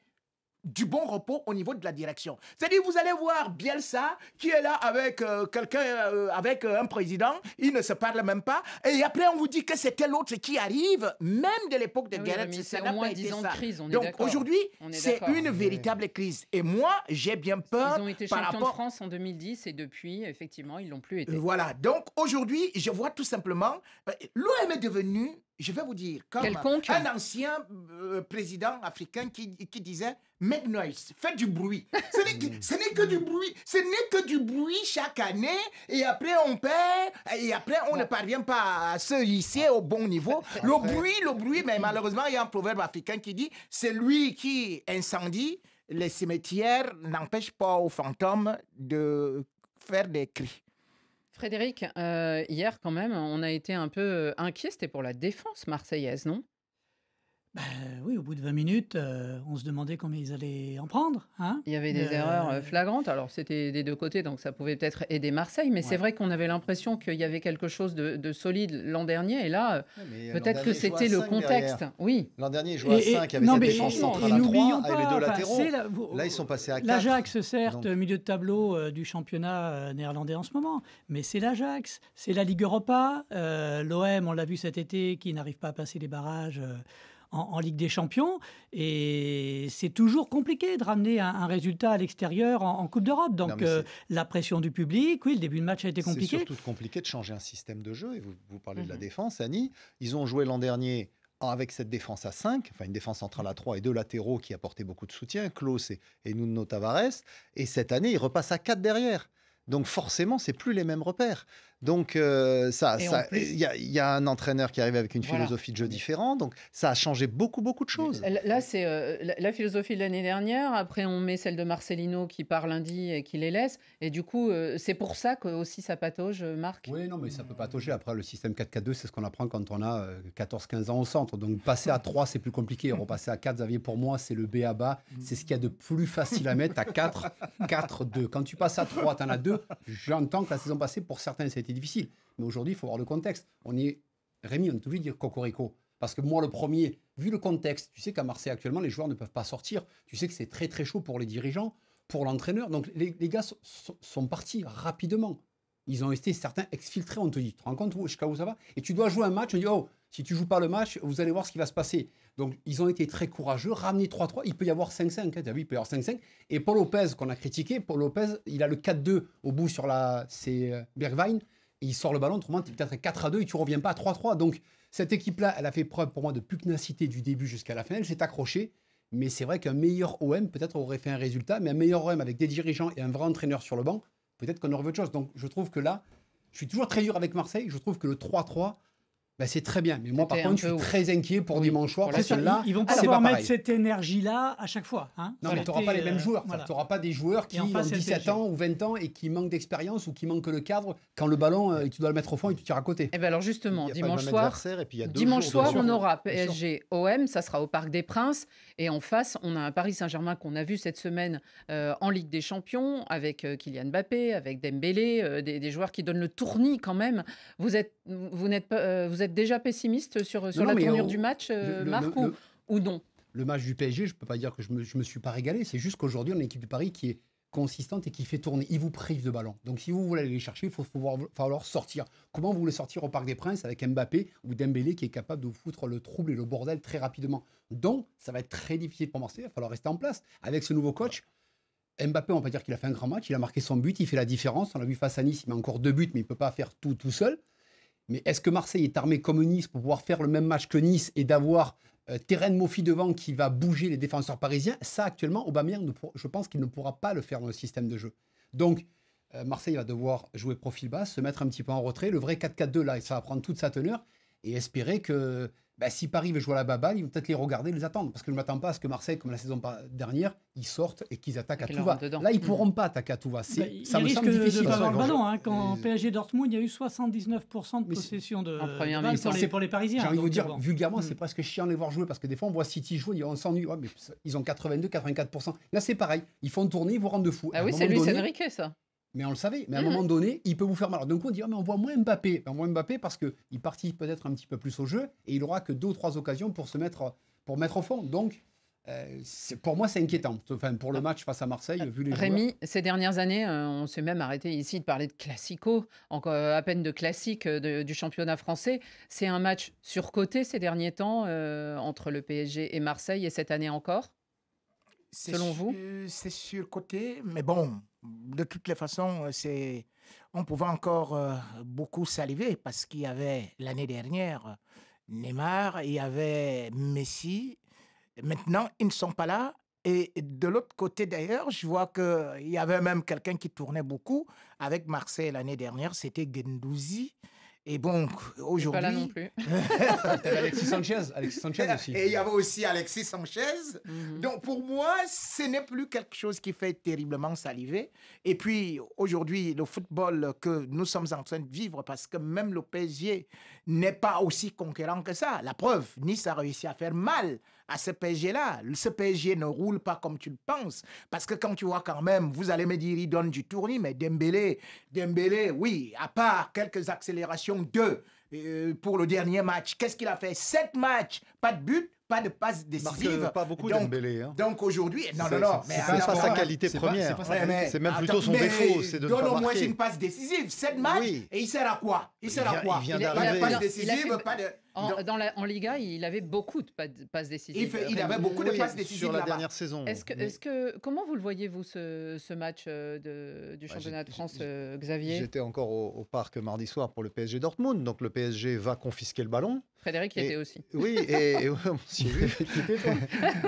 du bon repos au niveau de la direction. C'est-à-dire, vous allez voir Bielsa qui est là avec euh, quelqu'un, euh, avec euh, un président, ils ne se parlent même pas, et après on vous dit que c'était l'autre qui arrive, même de l'époque de Ah oui, c'est au moins pas 10 été ans de ça. crise, on est Donc aujourd'hui, c'est une véritable crise. Et moi, j'ai bien peur Ils ont été par champions rapport de France en 2010 et depuis, effectivement, ils l'ont plus été. voilà. Donc aujourd'hui, je vois tout simplement, l'OM est devenu, je vais vous dire, comme Quelconque. un ancien euh, président africain qui, qui disait Make noise, faites du bruit. Ce n'est que- ce n'est que du bruit. Ce n'est que du bruit chaque année. Et après, on perd. Et après, on ne parvient pas à se hisser au bon niveau. Le bruit, le bruit, mais malheureusement, il y a un proverbe africain qui dit c'est lui qui incendie les cimetières n'empêche pas aux fantômes de faire des cris. Frédéric, euh, hier quand même, on a été un peu euh, inquiet. C'était pour la défense marseillaise, non? Bah, oui, au bout de 20 minutes, euh, on se demandait combien ils allaient en prendre. Hein Il y avait des Euh, erreurs euh, flagrantes. Alors c'était des deux côtés, donc ça pouvait peut-être aider Marseille. Mais c'est vrai qu'on avait l'impression qu'il y avait quelque chose de, de solide l'an dernier. Et là, peut-être que c'était le contexte. derrière. Oui. L'an dernier, ils jouaient à Et- et- 5 avec non, cette mais- défense et- centrale et à n'oublions 3 avec les pas, deux latéraux. c'est la- vous- Là, ils sont passés à 4. L'Ajax, certes, Donc- milieu de tableau euh, du championnat euh, néerlandais en ce moment, mais c'est l'Ajax, c'est la Ligue Europa. euh, L'OM, on l'a vu cet été, qui n'arrive pas à passer les barrages euh, en, en Ligue des Champions. Et c'est toujours compliqué de ramener un, un résultat à l'extérieur en, en Coupe d'Europe. Donc euh, c'est- la pression du public, oui, le début de match a été C'est compliqué. surtout compliqué de changer un système de jeu. Et vous, vous parlez de la Mhm. défense, Annie. Ils ont joué l'an dernier avec cette défense à 5, enfin une défense centrale à 3 et deux latéraux qui apportaient beaucoup de soutien, Klaus et, et Nuno Tavares. Et cette année, ils repassent à 4 derrière. Donc forcément, c'est plus les mêmes repères. Donc euh, ça, il y, a- il y a un entraîneur qui arrive avec une Voilà. philosophie de jeu différente. Donc ça a changé beaucoup, beaucoup de choses. Là, c'est euh, la, la philosophie de l'année dernière. Après, on met celle de Marcelino qui part lundi et qui les laisse. Et du coup, euh, c'est pour ça que aussi ça patauge, Marc. Oui, non, mais ça peut pas toucher. Après, le système 4-4-2, c'est ce qu'on apprend quand on a euh, 14-15 ans au centre. Donc, passer à 3, c'est plus compliqué. Repasser à 4, Xavier, pour moi, c'est le B à bas. C'est ce qu'il y a de plus facile à mettre à 4, 4-2. Quand tu passes à 3, tu en as 2. J'entends que la saison passée, pour certains, a difficile. Mais aujourd'hui, il faut voir le contexte. On est, Rémi, on est obligé de dire Cocorico. Parce que moi, le premier, vu le contexte, tu sais qu'à Marseille actuellement, les joueurs ne peuvent pas sortir. Tu sais que c'est très très chaud pour les dirigeants, pour l'entraîneur. Donc les, gars sont- partis rapidement. Ils ont été certains exfiltrés, on te dit. Tu te rends compte jusqu'à où ça va? Et tu dois jouer un match, on dit, oh, si tu joues pas le match, vous allez voir ce qui va se passer. Donc ils ont été très courageux, ramener 3-3, il peut y avoir 5-5, hein, peut avoir 5-5. Et Paul Lopez, qu'on a critiqué, Paul Lopez, il a le 4-2 au bout sur la... C'est euh, Bergwijn, il sort le ballon, autrement, tu es peut-être à 4-2 et tu reviens pas à 3-3. Donc cette équipe-là, elle a fait preuve pour moi de pugnacité du début jusqu'à la fin, elle s'est accrochée. Mais c'est vrai qu'un meilleur OM, peut-être, aurait fait un résultat, mais un meilleur OM avec des dirigeants et un vrai entraîneur sur le banc, peut-être qu'on aurait vu autre chose. Donc je trouve que là, je suis toujours très dur avec Marseille. Je trouve que le 3-3, ben, c'est très bien. Mais moi, par contre, je suis ouf. très inquiet pour dimanche soir. pour Parce C'est que ça, là, ils, vont pas pouvoir pas mettre cette énergie-là à chaque fois. hein. Non, mais tu n'auras pas les mêmes euh, joueurs. voilà. Tu n'auras pas des joueurs qui ont face, c'est le 17 PSG. ans ou 20 ans et qui manquent d'expérience ou qui manquent le cadre quand le ballon, euh, et tu dois le mettre au fond et tu tires à côté. Et bien alors justement, dimanche soir, adversaire, et puis il y a deux Dimanche jours soir, on aura. PSG OM, ça sera au Parc des Princes. Et en face, on a un Paris Saint-Germain qu'on a vu cette semaine euh, en Ligue des Champions avec euh, Kylian Mbappé, avec Dembélé, euh, des, des joueurs qui donnent le tournis quand même. Vous êtes, vous n'êtes pas, euh, vous êtes déjà pessimiste sur, sur non, la tournure on- du match, euh, Le- Marc, le- ou, le- ou non? Le match du PSG, je ne peux pas dire que je me, je me suis pas régalé. C'est juste qu'aujourd'hui, on a une équipe de Paris qui est consistante et qui fait tourner. Ils vous privent de ballon. Donc, si vous voulez aller les chercher, il faut pouvoir, falloir sortir. Comment vous voulez sortir au Parc des Princes avec Mbappé ou Dembélé qui est capable de vous foutre le trouble et le bordel très rapidement? Donc, ça va être très difficile pour Marseille. Il va falloir rester en place. Avec ce nouveau coach, Mbappé, on peut dire qu'il a fait un grand match. Il a marqué son but. Il fait la différence. On l'a vu face à Nice. Il met encore deux buts, mais il ne peut pas faire tout tout seul. Mais est-ce que Marseille est armé comme Nice pour pouvoir faire le même match que Nice et d'avoir euh, Terrain Mofi devant qui va bouger les défenseurs parisiens? Ça, actuellement, Aubameyang, je pense qu'il ne pourra pas le faire dans le système de jeu. Donc, euh, Marseille va devoir jouer profil bas, se mettre un petit peu en retrait. Le vrai 4-4-2, là, ça va prendre toute sa teneur et espérer que bah, si Paris veut jouer à la baballe, ils vont peut-être les regarder, les attendre. Parce que je ne m'attends pas à ce que Marseille, comme la saison dernière, ils sortent et qu'ils attaquent à Qu'ils tout va. Là, ils Mm. pourront pas attaquer à tout va. C'est- Bah, il ça me risque semble difficile. ne pas avoir le Ils vont- ballon. hein. Quand PSG Dortmund, il y a eu 79% de possession de, En première balle pour, les, C'est- pour les Parisiens. J'ai envie de vous Donc, dire, bon. vulgairement, Mm. c'est presque chiant de les voir jouer parce que des fois, on voit City jouer, on s'ennuie. Ouais, mais ils ont 82, 84%. Là, c'est pareil. Ils font tourner, ils vous rendent de fou. Ah oui, c'est Luis Enrique, ça. Mais on le savait. Mais à un Mhm. moment donné, il peut vous faire mal. Alors, d'un coup, on dit ah, mais on voit moins Mbappé. On voit Mbappé parce qu'il participe peut-être un petit peu plus au jeu et il aura que deux ou trois occasions pour se mettre, pour mettre au fond. Donc, euh, pour moi, c'est inquiétant. Enfin, pour le match face à Marseille, vu les joueurs. Rémi, ces dernières années, euh, on s'est même arrêté ici de parler de classico, encore euh, à peine de classique de- du championnat français. C'est un match surcoté ces derniers temps euh, entre le PSG et Marseille et cette année encore. C'est Selon vous? C'est surcoté, mais bon, de toutes les façons, euh, c'est, on pouvait encore euh, beaucoup saliver parce qu'il y avait l'année dernière euh, Neymar, il y avait Messi. Maintenant, ils ne sont pas là. Et de l'autre côté, d'ailleurs, je vois qu'il y avait même quelqu'un qui tournait beaucoup avec Marseille l'année dernière, c'était Gendouzi. Et bon, aujourd'hui. Pas là non plus. T'avais Alexis Sanchez, Alexis Sanchez aussi. Et il y avait aussi Alexis Sanchez. Mhm. Donc pour moi, ce n'est plus quelque chose qui fait terriblement saliver. Et puis aujourd'hui, le football que nous sommes en train de vivre, parce que même le PSG n'est pas aussi conquérant que ça. La preuve, Nice a réussi à faire mal à ce PSG-là. Ce PSG ne roule pas comme tu le penses. Parce que quand tu vois quand même, vous allez me dire, il donne du tournis, mais Dembélé, Dembélé, oui, à part quelques accélérations, deux euh, pour le dernier match. Qu'est-ce qu'il a fait? Sept matchs, pas de but, pas de passe Marque décisive. pas beaucoup Donc, Dembélé. Hein. donc aujourd'hui, non, non, non, c'est- alors- pas sa qualité pas- première. c'est pas sa Ouais, qualité. mais C'est même attends, plutôt son mais défaut, c'est de ne donne pas au moins une passe décisive. Sept matchs, Oui. et il sert à quoi? Il sert à vient- quoi? il vient Il a- Pas de passe décisive, fait- pas de. En- dans la- en Liga, il avait beaucoup de pas- de passes décisives. il, fait- il Rémi. avait beaucoup de Oui, passes décisives sur la dernière saison. Est-ce que, Mais est-ce que, comment vous le voyez-vous ce, ce match euh, de- du Bah, championnat de France, euh, Xavier? J'étais encore au, au parc mardi soir pour le PSG Dortmund, donc le PSG va confisquer le ballon. Frédéric y Et- était aussi. Oui, et,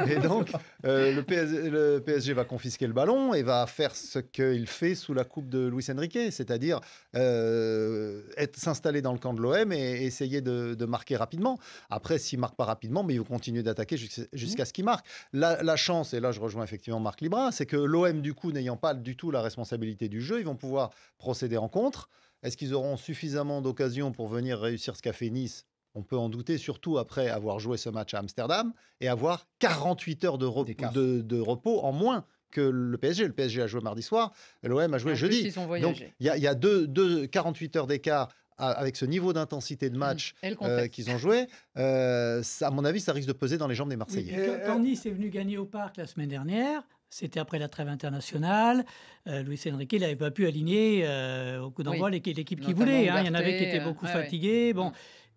est donc, euh, le, PSG, le PSG va confisquer le ballon et va faire ce qu'il fait sous la coupe de Luis Enrique, c'est-à-dire euh, être- s'installer dans le camp de l'OM et essayer de, de marquer rapidement. Après, s'il marque pas rapidement, mais ils vont continuer d'attaquer jusqu'à jusqu'à ce qu'il marque. La, la chance, et là je rejoins effectivement Marc Libra, c'est que l'OM, du coup, n'ayant pas du tout la responsabilité du jeu, ils vont pouvoir procéder en contre. Est-ce qu'ils auront suffisamment d'occasions pour venir réussir ce qu'a fait Nice? On peut en douter, surtout après avoir joué ce match à Amsterdam et avoir 48 heures de, repos- D'écart. de- de repos en moins que le PSG. Le PSG a joué mardi soir, l'OM a joué jeudi. ils Donc il y a, il y a deux, deux- 48 heures d'écart avec ce niveau d'intensité de match Et le euh, qu'ils ont joué. euh, ça, à mon avis, ça risque de peser dans les jambes des Marseillais. quand, quand Nice est venu gagner au Parc la semaine dernière, c'était après la trêve internationale. Euh, Luis Enrique n'avait pas pu aligner euh, au coup d'envoi Oui. l'équipe l'équipe qui Notamment voulait. hein. Il y en avait qui étaient beaucoup euh, ouais. fatigués. Bon.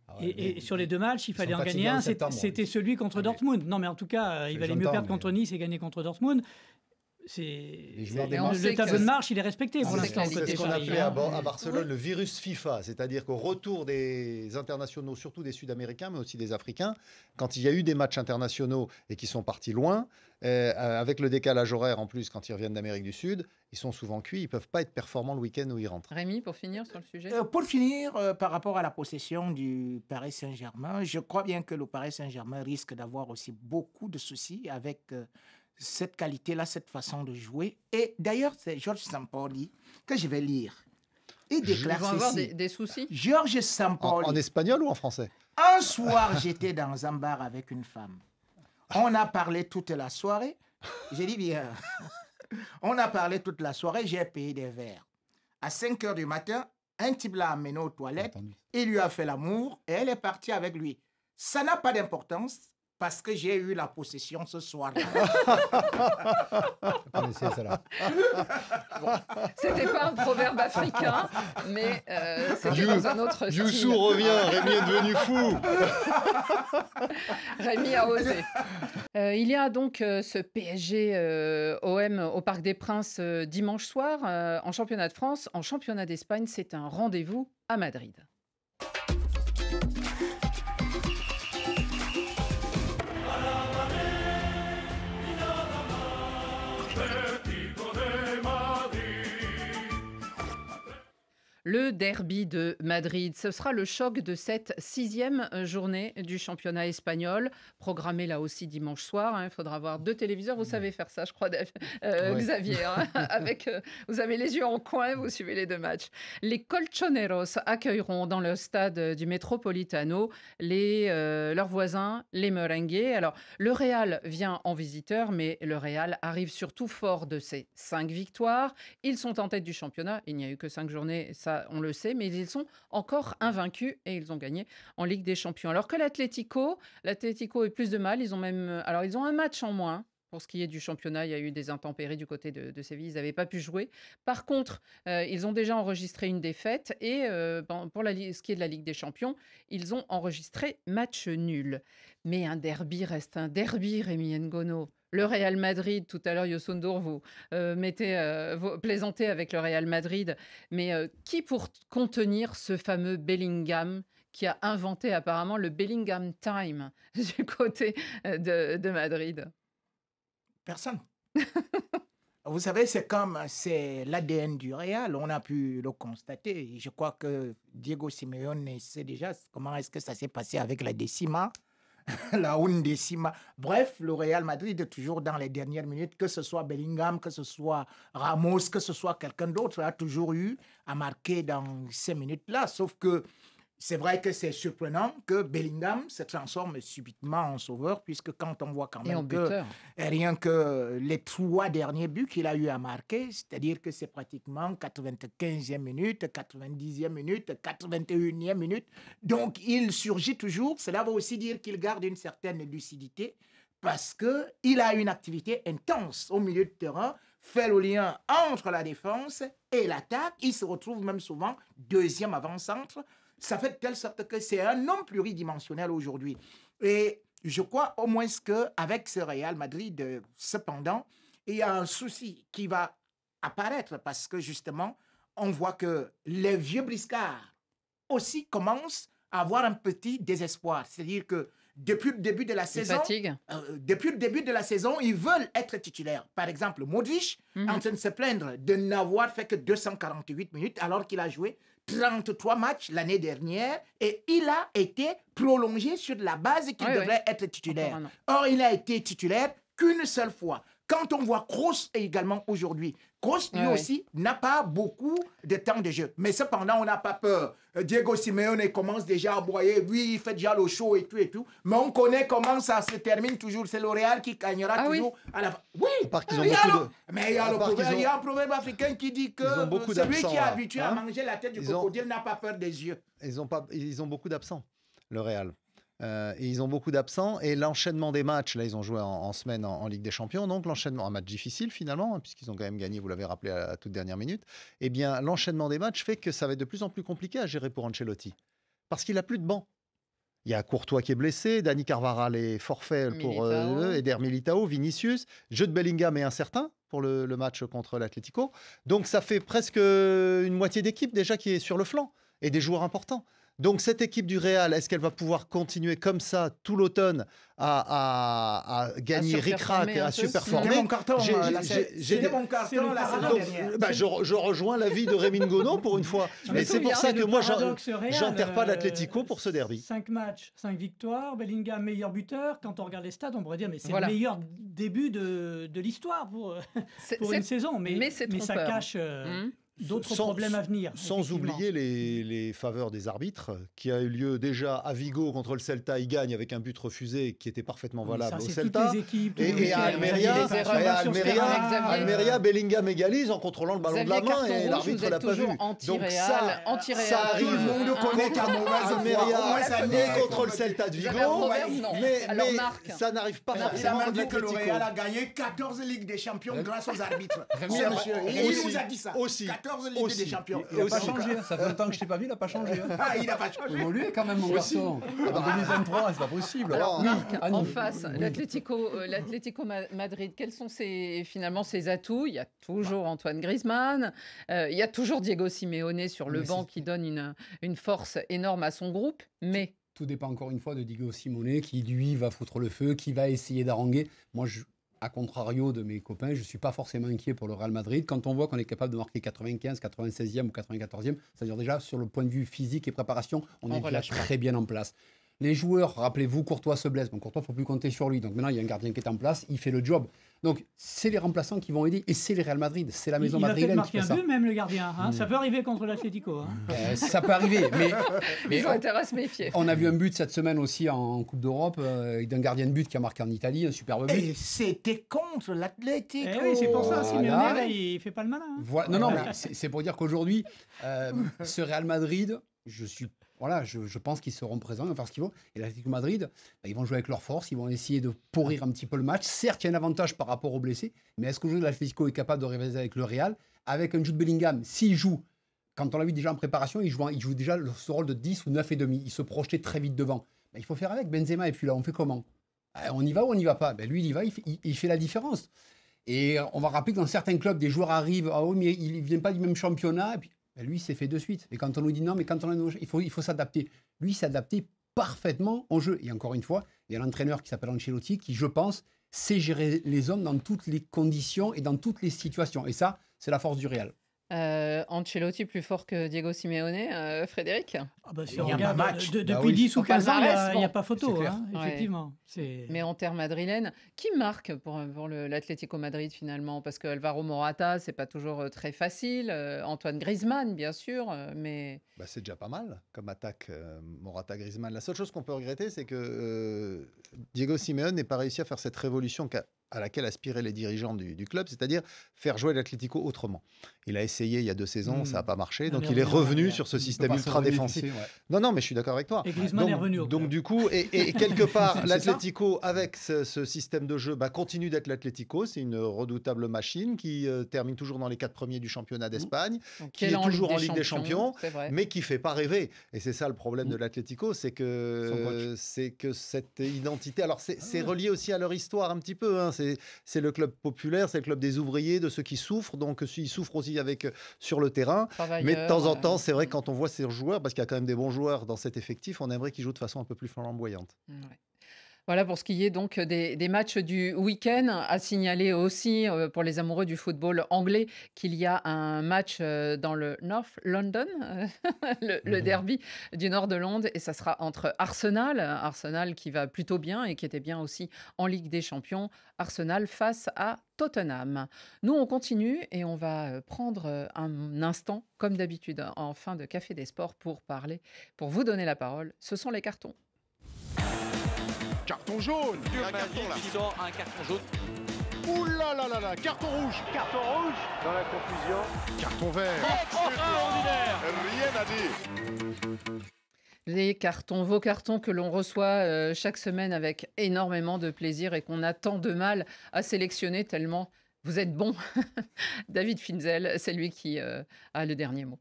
Ah ouais, Et, et mais- sur les deux matchs, il fallait en gagner un. C'était- septembre. C'était celui contre Ah, Dortmund. Non, mais en tout cas, il valait mieux perdre mais- contre Nice et gagner contre Dortmund. C'est le, tableau de marche, il est respecté pour l'instant. C'est ce qu'on appelait à, hein. Bar- à Barcelone le virus FIFA, c'est-à-dire qu'au retour des internationaux, surtout des Sud-Américains, mais aussi des Africains, quand il y a eu des matchs internationaux et qui sont partis loin, euh, euh, avec le décalage horaire en plus, quand ils reviennent d'Amérique du Sud, ils sont souvent cuits, ils peuvent pas être performants le week-end où ils rentrent. Rémi, pour finir sur le sujet. Euh, pour finir, euh, par rapport à la possession du Paris Saint-Germain, je crois bien que le Paris Saint-Germain risque d'avoir aussi beaucoup de soucis avec euh, cette qualité-là, cette façon de jouer. Et d'ailleurs, c'est Georges Sampoli que je vais lire. Il Ils déclare vont avoir des, des soucis. Georges En, Sampoli. en espagnol ou en français? Un soir, j'étais dans un bar avec une femme. On a parlé toute la soirée. J'ai dit bien. On a parlé toute la soirée, j'ai payé des verres. À 5 heures du matin, un type l'a amené aux toilettes, il lui a fait l'amour et elle est partie avec lui. Ça n'a pas d'importance parce que j'ai eu la possession ce soir-là. C'était pas un proverbe africain, mais euh, c'était You- dans un autre style. Youssou revient, Rémi est devenu fou Rémi a osé. Euh, il y a donc euh, ce PSG euh, OM au Parc des Princes euh, dimanche soir euh, en championnat de France. En championnat d'Espagne, c'est un rendez-vous à Madrid. Le derby de Madrid, ce sera le choc de cette sixième journée du championnat espagnol, programmé là aussi dimanche soir. hein. Il faudra avoir deux téléviseurs. Vous savez faire ça, je crois, euh, Ouais. Xavier. hein, avec, euh, vous avez les yeux en coin, vous suivez les deux matchs. Les Colchoneros accueilleront dans le stade du Metropolitano les, euh, leurs voisins, les Merengues. Alors, le Real vient en visiteur, mais le Real arrive surtout fort de ses cinq victoires. Ils sont en tête du championnat. Il n'y a eu que cinq journées, ça on le sait, mais ils sont encore invaincus et ils ont gagné en Ligue des Champions. Alors que l'Atlético, l'Atlético est plus de mal. Ils ont même, alors ils ont un match en moins. Pour ce qui est du championnat, il y a eu des intempéries du côté de, Séville. Ils n'avaient pas pu jouer. Par contre, euh, ils ont déjà enregistré une défaite. Et euh, bon, pour la, ce qui est de la Ligue des Champions, ils ont enregistré match nul. Mais un derby reste un derby, Rémi Ngono. Le Real Madrid, tout à l'heure, Yosundur, vous euh, mettez, euh, plaisantez avec le Real Madrid. Mais euh, qui pour contenir ce fameux Bellingham qui a inventé apparemment le Bellingham Time du côté de, de Madrid? Personne. Vous savez, c'est comme c'est l'ADN du Real, on a pu le constater. Je crois que Diego Simeone sait déjà comment est-ce que ça s'est passé avec la décima, la undécima. Bref, le Real Madrid est toujours dans les dernières minutes, que ce soit Bellingham, que ce soit Ramos, que ce soit quelqu'un d'autre, a toujours eu à marquer dans ces minutes-là. Sauf que c'est vrai que c'est surprenant que Bellingham se transforme subitement en sauveur, puisque quand on voit quand même que rien que les trois derniers buts qu'il a eu à marquer, c'est-à-dire que c'est pratiquement 95e minute, 90e minute, 81e minute. Donc il surgit toujours. Cela veut aussi dire qu'il garde une certaine lucidité parce qu'il a une activité intense au milieu de terrain, fait le lien entre la défense et l'attaque. Il se retrouve même souvent deuxième avant-centre. Ça fait de telle sorte que c'est un homme pluridimensionnel aujourd'hui. Et je crois au moins qu'avec ce Real Madrid, euh, cependant, il y a un souci qui va apparaître parce que justement, on voit que les vieux briscards aussi commencent à avoir un petit désespoir. C'est-à-dire que depuis le début de la saison, euh, depuis le début de la saison, ils veulent être titulaires. Par exemple, Modric Mhm. en train de se plaindre de n'avoir fait que 248 minutes alors qu'il a joué 33 matchs l'année dernière et il a été prolongé sur la base qu'il Oui, oui. devrait être titulaire. Or, il a été titulaire qu'une seule fois. Quand on voit Kroos également aujourd'hui, Kroos lui Ouais, aussi n'a pas beaucoup de temps de jeu. Mais cependant, on n'a pas peur. Euh, Diego Simeone commence déjà à broyer. Oui, il fait déjà le show et tout et tout. Mais on connaît comment ça se termine toujours. C'est l'Oréal qui gagnera Ah oui. toujours à la fin. Oui, ont il y a beaucoup le- de- Mais il y a, à le part proverbe, qu'ils ont- il y a un proverbe africain qui dit que celui qui est habitué à hein. manger la tête du Ils ont- crocodile n'a pas peur des yeux. Ils ont, pas, ils ont beaucoup d'absents, le Real. Euh, et ils ont beaucoup d'absents. Et l'enchaînement des matchs, là, ils ont joué en, en semaine en, en Ligue des Champions. Donc, l'enchaînement, un match difficile finalement, hein, puisqu'ils ont quand même gagné, vous l'avez rappelé à la toute dernière minute. Eh bien, l'enchaînement des matchs fait que ça va être de plus en plus compliqué à gérer pour Ancelotti. Parce qu'il a plus de banc. Il y a Courtois qui est blessé, Dani Carvajal est forfait pour euh. Eder Militao, Vinicius. Jeu de Bellingham est incertain pour le, le match contre l'Atlético. Donc ça fait presque une moitié d'équipe déjà qui est sur le flanc et des joueurs importants. Donc cette équipe du Real, est-ce qu'elle va pouvoir continuer comme ça tout l'automne à, à- à gagner ric-rac, à surperformer C'était mon carton. J'ai- j'ai- la- j'ai- j'ai C'était des- mon c'est carton le la saison paradoxe. donc, dernière. bah, je, rejoins l'avis de Rémi Ngono pour une fois. Mais c'est pour ça que moi, j'enterre pas euh, l'Atlético pour ce derby. 5 matchs, 5 victoires, Bellingham meilleur buteur. Quand on regarde les stades, on pourrait dire mais c'est le meilleur début de, de l'histoire pour, une saison. Mais, ça cache euh, Hmm. D'autres Sans- problèmes à venir. Sans oublier les, les faveurs des arbitres, qui a eu lieu déjà à Vigo contre le Celta. Il gagne avec un but refusé qui était parfaitement Oui, valable ça, au Celta. toutes les équipes, tous Et, à Almeria, et à ce Almeria. Almeria, Bellingham égalise en contrôlant le ballon Xavier de la main Carton et l'arbitre l'a pas vu. Donc ça, ça arrive. Tout le monde connaît foi. Almeria, contre le Celta de Vigo, mais, ça n'arrive pas Mais Il a forcément contre dit que le. Real a gagné 14 Ligues des Champions grâce aux arbitres. Il nous a dit ça. aussi, 14 Ligues aussi. des Champions. Il a pas changé, Ça fait longtemps que je t'ai pas vu, il n'a pas changé. hein. Ah, il n'a pas changé. évolué quand même, mon Aussi. garçon. En 2023, c'est pas possible. Alors, Marc, Ah, non. en face, l'Atlético, euh, l'Atlético Madrid, quels sont ses, finalement ses atouts? Il y a toujours Antoine Griezmann, euh, il y a toujours Diego Simeone sur le Mais banc qui donne une, une force énorme à son groupe, mais Tout dépend encore une fois de Diego Simone qui, lui, va foutre le feu, qui va essayer d'haranguer. Moi, je, à contrario de mes copains, je ne suis pas forcément inquiet pour le Real Madrid. Quand on voit qu'on est capable de marquer 95, 96e ou 94e, c'est-à-dire déjà sur le point de vue physique et préparation, on, On est déjà très bien en place. Les joueurs, rappelez-vous, Courtois se blesse. Bon, Courtois, il ne faut plus compter sur lui. Donc maintenant, il y a un gardien qui est en place, il fait le job. Donc c'est les remplaçants qui vont aider et c'est le Real Madrid, c'est la maison madrilène qui fait un ça. but, même le gardien. hein. Ça peut arriver contre l'Atlético. hein. Euh, ça peut arriver, mais, mais Ils ont intérêt à se méfier. on a vu un but cette semaine aussi en Coupe d'Europe euh, d'un gardien de but qui a marqué en Italie, un superbe but. Et c'était contre l'Atlético. Eh oui, c'est pour ça, Voilà. Simeone, là, il fait pas le malin. hein. Voilà. Non, non, mais c'est c'est pour dire qu'aujourd'hui, euh, ce Real Madrid, je suis. Voilà, je, je pense qu'ils seront présents, ils vont faire ce qu'ils vont. Et l'Atlético Madrid, bah, ils vont jouer avec leur force, ils vont essayer de pourrir un petit peu le match. Certes, il y a un avantage par rapport aux blessés, mais est-ce qu'aujourd'hui l'Atlético est capable de rivaliser avec le Real? Avec un Jude Bellingham, s'il joue, quand on l'a vu déjà en préparation, il joue, il joue déjà le- ce rôle de 10 ou 9 et demi. Il se projetait très vite devant. Bah, il faut faire avec Benzema, et puis là, on fait comment? Ah, On y va ou on n'y va pas? Ben, Lui, il y va, il fait, il- il fait la différence. Et on va rappeler que dans certains clubs, des joueurs arrivent, ah mais ils ne viennent pas du même championnat. Et puis, ben lui, c'est fait de suite. Et quand on nous dit non, mais quand on a nos- il faut, il faut s'adapter. Lui, adapté parfaitement au jeu. Et encore une fois, il y a un entraîneur qui s'appelle Ancelotti qui, je pense, sait gérer les hommes dans toutes les conditions et dans toutes les situations. Et ça, c'est la force du Real. Euh, Ancelotti plus fort que Diego Simeone, euh, Frédéric? Ah bah, si Il y on a regarde, match. de- de- Bah depuis oui. 10 ou Au 15 ans, il n'y a, pas photo. hein, effectivement. Mais en terre madrilène, qui marque pour, pour l'Atlético Madrid finalement? Parce que Alvaro Morata, c'est pas toujours euh, très facile. euh, Antoine Griezmann, bien sûr, mais Bah, c'est déjà pas mal comme attaque euh, Morata Griezmann. La seule chose qu'on peut regretter, c'est que euh, Diego Simeone n'ait pas réussi à faire cette révolution qu'a- à laquelle aspiraient les dirigeants du, du club, c'est-à-dire faire jouer l'Atlético autrement. Il a essayé il y a deux saisons, Mm. ça n'a pas marché, donc il est revenu sur ce système ultra défensif. ouais. Non, non, mais je suis d'accord avec toi. Et Griezmann donc, est revenu au donc du coup, et, et quelque part, l'Atlético, avec ce, ce système de jeu, bah, continue d'être l'Atlético. C'est une redoutable machine qui euh, termine toujours dans les quatre premiers du championnat d'Espagne, Qui est toujours en Ligue des vrai. mais qui fait pas rêver. Et c'est ça le problème de l'Atlético, c'est que c'est que cette identité. Alors c'est c'est Ah. relié aussi à leur histoire un petit peu. hein. C'est le club populaire, c'est le club des ouvriers, de ceux qui souffrent. Donc ils souffrent aussi avec euh, sur le terrain. Mais de temps en Travailleurs, temps, euh, c'est vrai quand on voit ces joueurs, parce qu'il y a quand même des bons joueurs dans cet effectif, on aimerait qu'ils jouent de façon un peu plus flamboyante. Ouais. Voilà pour ce qui est donc des, des matchs du week-end. À signaler aussi euh, pour les amoureux du football anglais qu'il y a un match euh, dans le North London, euh, le, le Mhm. derby du nord de Londres, et ça sera entre Arsenal, Arsenal qui va plutôt bien et qui était bien aussi en Ligue des Champions, Arsenal face à Tottenham. Nous, on continue et on va prendre un instant, comme d'habitude, en fin de Café des Sports pour parler, pour vous donner la parole. Ce sont les cartons. Carton jaune Un carton là sort un carton jaune. Ouh là là là là Carton rouge Carton rouge Dans la confusion. Carton vert Extraordinaire Rien à dire Les cartons, vos cartons que l'on reçoit euh, chaque semaine avec énormément de plaisir et qu'on a tant de mal à sélectionner tellement vous êtes bon. David Finzel, c'est lui qui euh, a le dernier mot.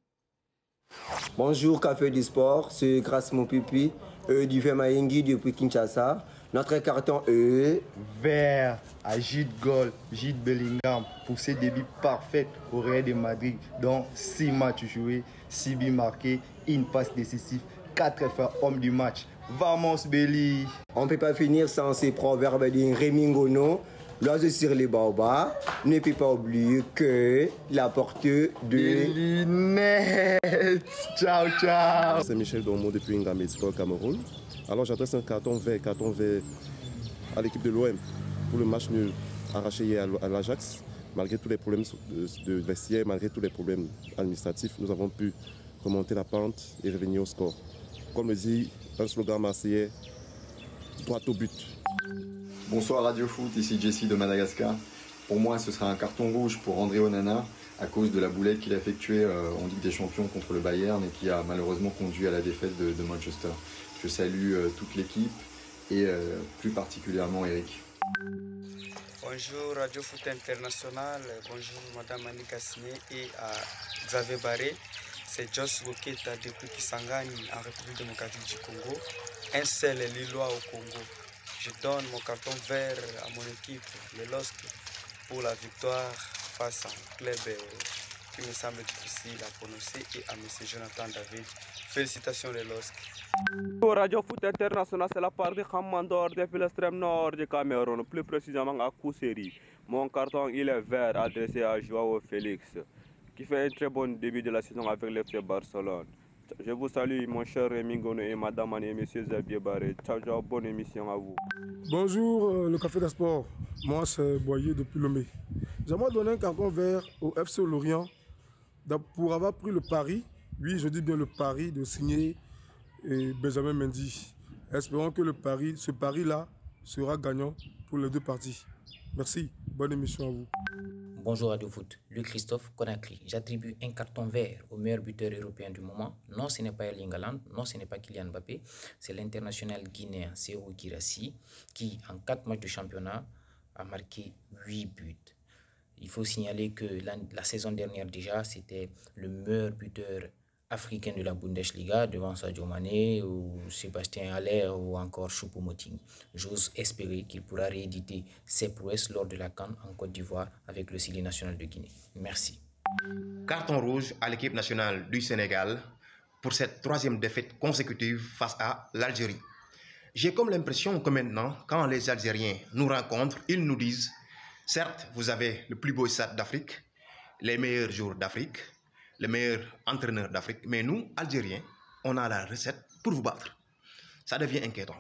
Bonjour Café du Sport, c'est Grâce Mon Pipi, euh, du Mayengi depuis Kinshasa. Notre carton est vert à Jude Gaulle, Jude Bellingham pour ses débuts parfaits au Real de Madrid. Dans 6 matchs joués, 6 buts marqués, une passe décisive, 4 fois homme du match. Vamos Belly On ne peut pas finir sans ces proverbes de Rémi Ngono. L'oiseau sur les baobabs, ne peut pas oublier que la porte de... lunettes. Ciao, ciao. C'est Michel Dormo depuis Ngamé Sport Cameroun. Alors j'adresse un carton vert, carton vert à l'équipe de l'OM pour le match nul arraché hier à l'Ajax. Malgré tous les problèmes de, de vestiaire, malgré tous les problèmes administratifs, nous avons pu remonter la pente et revenir au score. Comme le dit un slogan marseillais, droit au but. Bonsoir Radio Foot, ici Jesse de Madagascar. Pour moi, ce sera un carton rouge pour André Onana à cause de la boulette qu'il a effectuée euh, en Ligue des Champions contre le Bayern et qui a malheureusement conduit à la défaite de, Manchester. Je salue euh, toute l'équipe et euh, plus particulièrement Eric. Bonjour Radio Foot International, bonjour Madame Annika Sine et à Xavier Barré. C'est Joss Boketa depuis Kisangani en République démocratique du Congo. Un seul Lillois au Congo. Je donne mon carton vert à mon équipe, le LOSC, pour la victoire face à un club qui me semble difficile à prononcer, et à M. Jonathan David. Félicitations les LOSC. Radio Foot International, c'est la part de Khamandor depuis l'extrême nord du Cameroun, plus précisément à Kousseri. Mon carton il est vert adressé à Joao Félix, qui fait un très bon début de la saison avec l'FC Barcelone. Je vous salue, mon cher Rémi Gono et madame et monsieur Zabier Barré. Ciao, ciao, bonne émission à vous. Bonjour, euh, le Café d'Esport. Moi, c'est Boyer depuis Lomé. J'aimerais donner un carton vert au FC Lorient pour avoir pris le pari, oui, je dis bien le pari de signer euh, Benjamin Mendy. Espérons que le pari, ce pari-là sera gagnant pour les deux parties. Merci, bonne émission à vous. Bonjour Radio Foot, Luc Christophe Conakry. J'attribue un carton vert au meilleur buteur européen du moment. Non, ce n'est pas Erling Haaland, non, ce n'est pas Kylian Mbappé, c'est l'international guinéen Serou Girassi qui, en quatre matchs de championnat, a marqué 8 buts. Il faut signaler que la, la saison dernière déjà, c'était le meilleur buteur africain de la Bundesliga devant Sadio Mané ou Sébastien Haller ou encore Choupo-Moting. J'ose espérer qu'il pourra rééditer ses prouesses lors de la Cannes en Côte d'Ivoire avec le Sili national de Guinée. Merci. Carton rouge à l'équipe nationale du Sénégal pour cette troisième défaite consécutive face à l'Algérie. J'ai comme l'impression que maintenant, quand les Algériens nous rencontrent, ils nous disent, certes, vous avez le plus beau stade d'Afrique, les meilleurs jours d'Afrique, le meilleur entraîneur d'Afrique. Mais nous, Algériens, on a la recette pour vous battre. Ça devient inquiétant.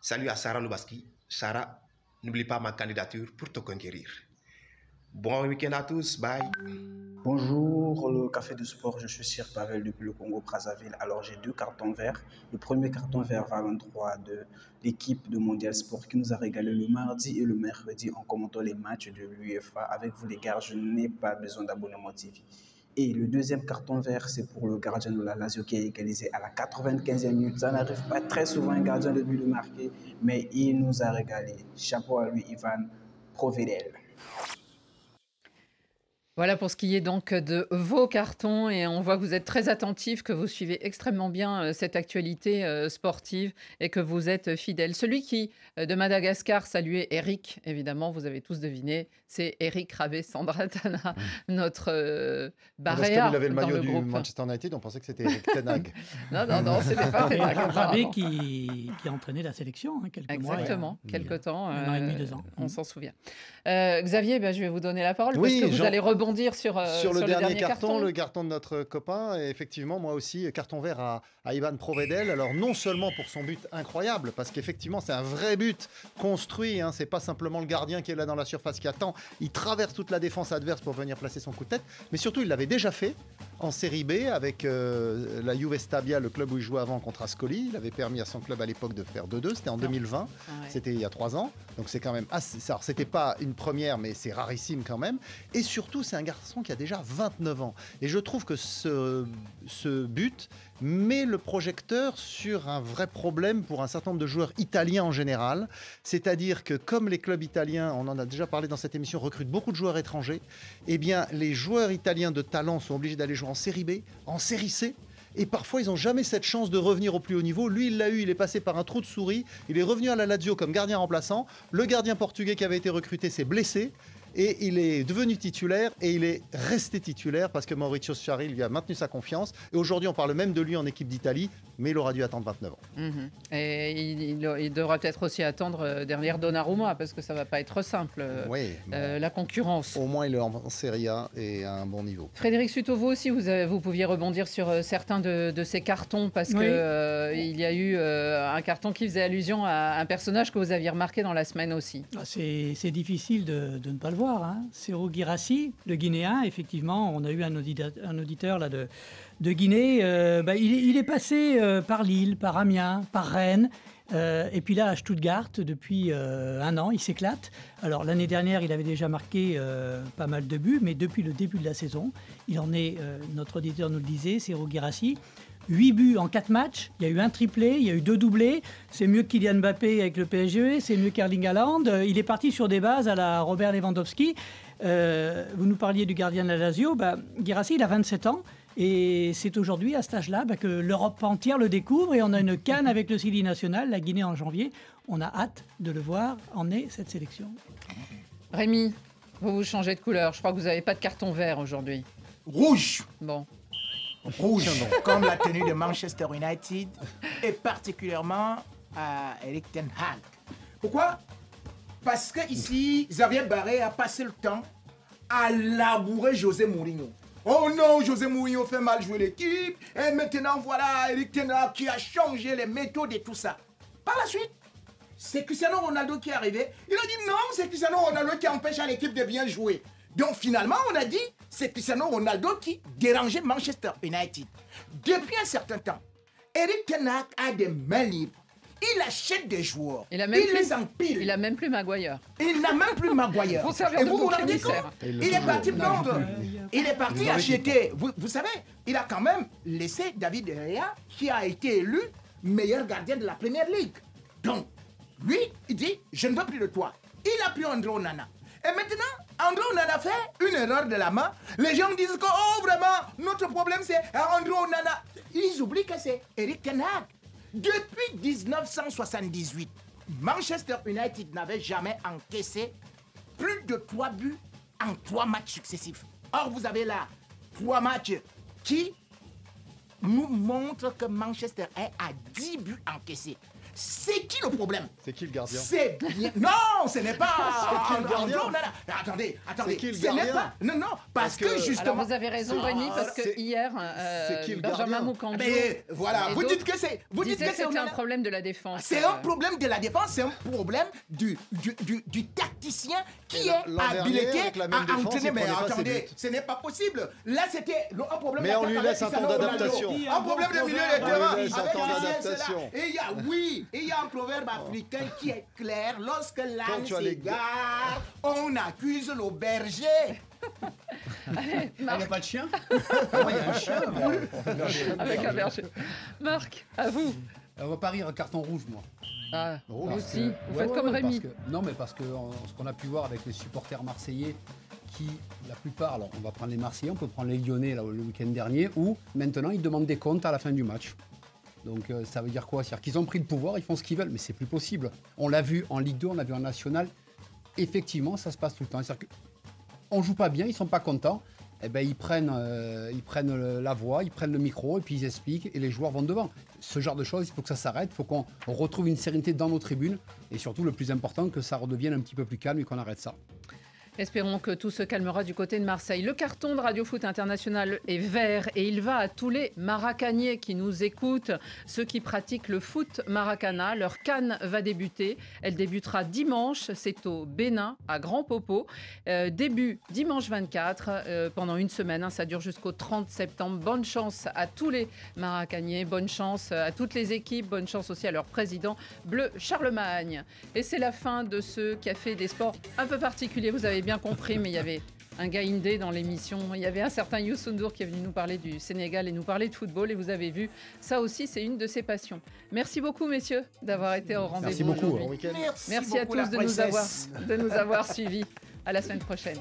Salut à Sarah Loubaski. Sarah, n'oublie pas ma candidature pour te conquérir. Bon week-end à tous. Bye. Bonjour, le Café de Sport. Je suis Sir Pavel depuis le Congo Brazzaville. Alors, j'ai deux cartons verts. Le premier carton vert va à l'endroit de l'équipe de Mondial Sport qui nous a régalé le mardi et le mercredi en commentant les matchs de l'UEFA. Avec vous, les gars, je n'ai pas besoin d'abonnement TV. Et le deuxième carton vert, c'est pour le gardien de la Lazio qui a égalisé à la 95e minute. Ça n'arrive pas très souvent un gardien de but de marquer, mais il nous a régalé. Chapeau à lui, Ivan Provedel. Voilà pour ce qui est donc de vos cartons et on voit que vous êtes très attentifs, que vous suivez extrêmement bien euh, cette actualité euh, sportive et que vous êtes fidèle. Celui qui euh, de Madagascar saluait Eric, évidemment, vous avez tous deviné, c'est Eric Rabé Sandratana, notre euh, Barréa il avait le maillot le du groupe. Manchester United, on pensait que c'était Eric Tenag. non, non, non, c'était pas Tenag, Rabé qui, qui a entraîné la sélection hein, quelques mois. Exactement, il y a- quelque temps. Un an et demi, deux ans. On s'en souvient. Euh, Xavier, ben, je vais vous donner la parole Oui, parce que vous allez rebondir sur, euh, sur le sur dernier, carton, le carton de notre copain, et effectivement, moi aussi, carton vert à, à Ivan Provedel. Alors, non seulement pour son but incroyable, parce qu'effectivement, c'est un vrai but construit, hein, c'est pas simplement le gardien qui est là dans la surface qui attend, il traverse toute la défense adverse pour venir placer son coup de tête, mais surtout, il l'avait déjà fait en Série B avec euh, la Juve Stabia, le club où il jouait avant contre Ascoli. Il avait permis à son club à l'époque de faire 2-2, c'était en 2020, c'était il y a trois ans, donc c'est quand même assez. Alors, c'était pas une première, mais c'est rarissime quand même. Et surtout, c'est un garçon qui a déjà 29 ans. Et je trouve que ce, but met le projecteur sur un vrai problème pour un certain nombre de joueurs italiens en général. C'est-à-dire que comme les clubs italiens, on en a déjà parlé dans cette émission, recrutent beaucoup de joueurs étrangers, eh bien les joueurs italiens de talent sont obligés d'aller jouer en série B, en série C. Et parfois, ils n'ont jamais cette chance de revenir au plus haut niveau. Lui, il l'a eu, il est passé par un trou de souris. Il est revenu à la Lazio comme gardien remplaçant. Le gardien portugais qui avait été recruté s'est blessé. Et il est devenu titulaire et il est resté titulaire parce que Mauricio Sarri lui a maintenu sa confiance. Et aujourd'hui, on parle même de lui en équipe d'Italie, mais il aura dû attendre 29 ans. Mhm. Et il, il- il devra peut-être aussi attendre euh, derrière Donnarumma parce que ça va pas être simple. euh, Oui, euh, la concurrence. Au moins, il est en Serie A et à un bon niveau. Frédéric Suto, vous aussi, vous, avez- vous pouviez rebondir sur certains de, de ces cartons parce Oui. que euh, il y a eu euh, un carton qui faisait allusion à un personnage que vous aviez remarqué dans la semaine aussi. Ah, C'est c'est difficile de, de ne pas le voir. Hein. Girassi, le Guinéen, effectivement, on a eu un auditeur, un auditeur là, de, de Guinée. euh, bah, il, est, passé euh, par Lille, par Amiens, par Rennes. euh, et puis là, à Stuttgart, depuis un an, il s'éclate. Alors l'année dernière, il avait déjà marqué pas mal de buts, mais depuis le début de la saison, il en est, notre auditeur nous le disait, Serou Girassi, 8 buts en 4 matchs. Il y a eu un triplé, il y a eu deux doublés. C'est mieux que Kylian Mbappé avec le PSG, c'est mieux qu'Erling Haaland. Il est parti sur des bases à la Robert Lewandowski. Vous nous parliez du gardien de la Lazio. Bah, Guirassy, il a 27 ans. Et c'est aujourd'hui, à cet âge-là, bah, que l'Europe entière le découvre. Et on a une canne avec le Sili national, la Guinée en janvier. On a hâte de le voir emmener cette sélection. Rémi, vous vous changez de couleur. Je crois que vous n'avez pas de carton vert aujourd'hui. rouge. Bon. Rouge, comme la tenue de Manchester United et particulièrement à Eric Ten Hag. Pourquoi? Parce que ici, Xavier Barré a passé le temps à labourer José Mourinho. Oh non, José Mourinho fait mal jouer l'équipe. Et maintenant, voilà Eric Ten Hag qui a changé les méthodes et tout ça. Par la suite, c'est Cristiano Ronaldo qui est arrivé. Il a dit non, c'est Cristiano Ronaldo qui empêche à l'équipe de bien jouer. Donc finalement, on a dit c'est Cristiano Ronaldo qui dérangeait Manchester United. Depuis un certain temps, Eric Ten Hag a des mains libres. Il achète des joueurs. Il, a même plus, les empile. Il a même plus Maguire. Il n'a même plus Maguire. Et vous vous de rendez compte Il est parti prendre. Il est parti acheter. Vous, vous savez, il a quand même laissé David De Gea, qui a été élu meilleur gardien de la Première Ligue. Donc, lui, il dit, je ne veux plus de toi. Il a pris André Onana. Et maintenant, André Onana fait une erreur de la main. Les gens disent que, oh, vraiment, notre problème, c'est André Onana. Ils oublient que c'est Eric Ten Hag. Depuis 1978, Manchester United n'avait jamais encaissé plus de 3 buts en 3 matchs successifs. Or, vous avez là 3 matchs qui nous montrent que Manchester est à 10 buts encaissés. C'est qui le problème C'est qui le gardien C'est bien. Non, ce n'est pas. C'est qui le gardien André Onana. Attendez, attendez. C'est qui le Ce n'est pas. Non, non, parce, que, justement. Alors vous avez raison, C'est- Rémi, parce que hier, euh, c'est qui le Benjamin gardien Moukandjo Mais voilà, et vous dites que c'est. Vous dites que c'est un problème de la défense. C'est Euh, un problème de la défense, c'est un problème du, du, du, du tacticien qui est habilité à entraîner. Mais attendez, ce n'est pas possible. Là, c'était un problème Mais on lui laisse un temps d'adaptation. Un problème de milieu de terrain. Et il y a, oui, et il y a un proverbe africain qui est clair. Lorsque l'âne s'égare, on accuse le berger. Il n'y a pas de chien? Il y a un chien. mais- Avec un berger. Marc, à vous. On va pas rire carton rouge, moi. Ah, vous Parce aussi, que- vous ouais, faites ouais, comme ouais, Rémi. parce que- non, mais parce que en- ce qu'on a pu voir avec les supporters marseillais, qui, la plupart, alors on va prendre les Marseillais, on peut prendre les Lyonnais là, le week-end dernier, où maintenant ils demandent des comptes à la fin du match. Donc euh, ça veut dire quoi? C'est-à-dire qu'ils ont pris le pouvoir, ils font ce qu'ils veulent, mais c'est plus possible. On l'a vu en Ligue 2, on l'a vu en National. Effectivement, ça se passe tout le temps. C'est-à-dire qu'on joue pas bien, ils sont pas contents. Eh ben, ils prennent, euh, la voix, ils prennent le micro et puis ils expliquent et les joueurs vont devant. Ce genre de choses, il faut que ça s'arrête, il faut qu'on retrouve une sérénité dans nos tribunes et surtout le plus important, que ça redevienne un petit peu plus calme et qu'on arrête ça. Espérons que tout se calmera du côté de Marseille. Le carton de Radio Foot International est vert et il va à tous les maracaniers qui nous écoutent, ceux qui pratiquent le foot maracana. Leur canne va débuter. Elle débutera dimanche. C'est au Bénin, à Grand Popo. Euh, début dimanche 24, euh, pendant une semaine. hein. ça dure jusqu'au 30 septembre. Bonne chance à tous les maracaniers. Bonne chance à toutes les équipes. Bonne chance aussi à leur président Bleu Charlemagne. Et c'est la fin de ce café des sports un peu particulier. Vous avez bien compris, mais il y avait un gars indé dans l'émission. Il y avait un certain Youssou qui est venu nous parler du Sénégal et nous parler de football. Et vous avez vu, ça aussi, c'est une de ses passions. Merci beaucoup, messieurs, d'avoir été au rendez-vous. Merci beaucoup. Bon. Merci, Merci à beaucoup, tous de nous, avoir, de nous avoir suivis. À la semaine prochaine.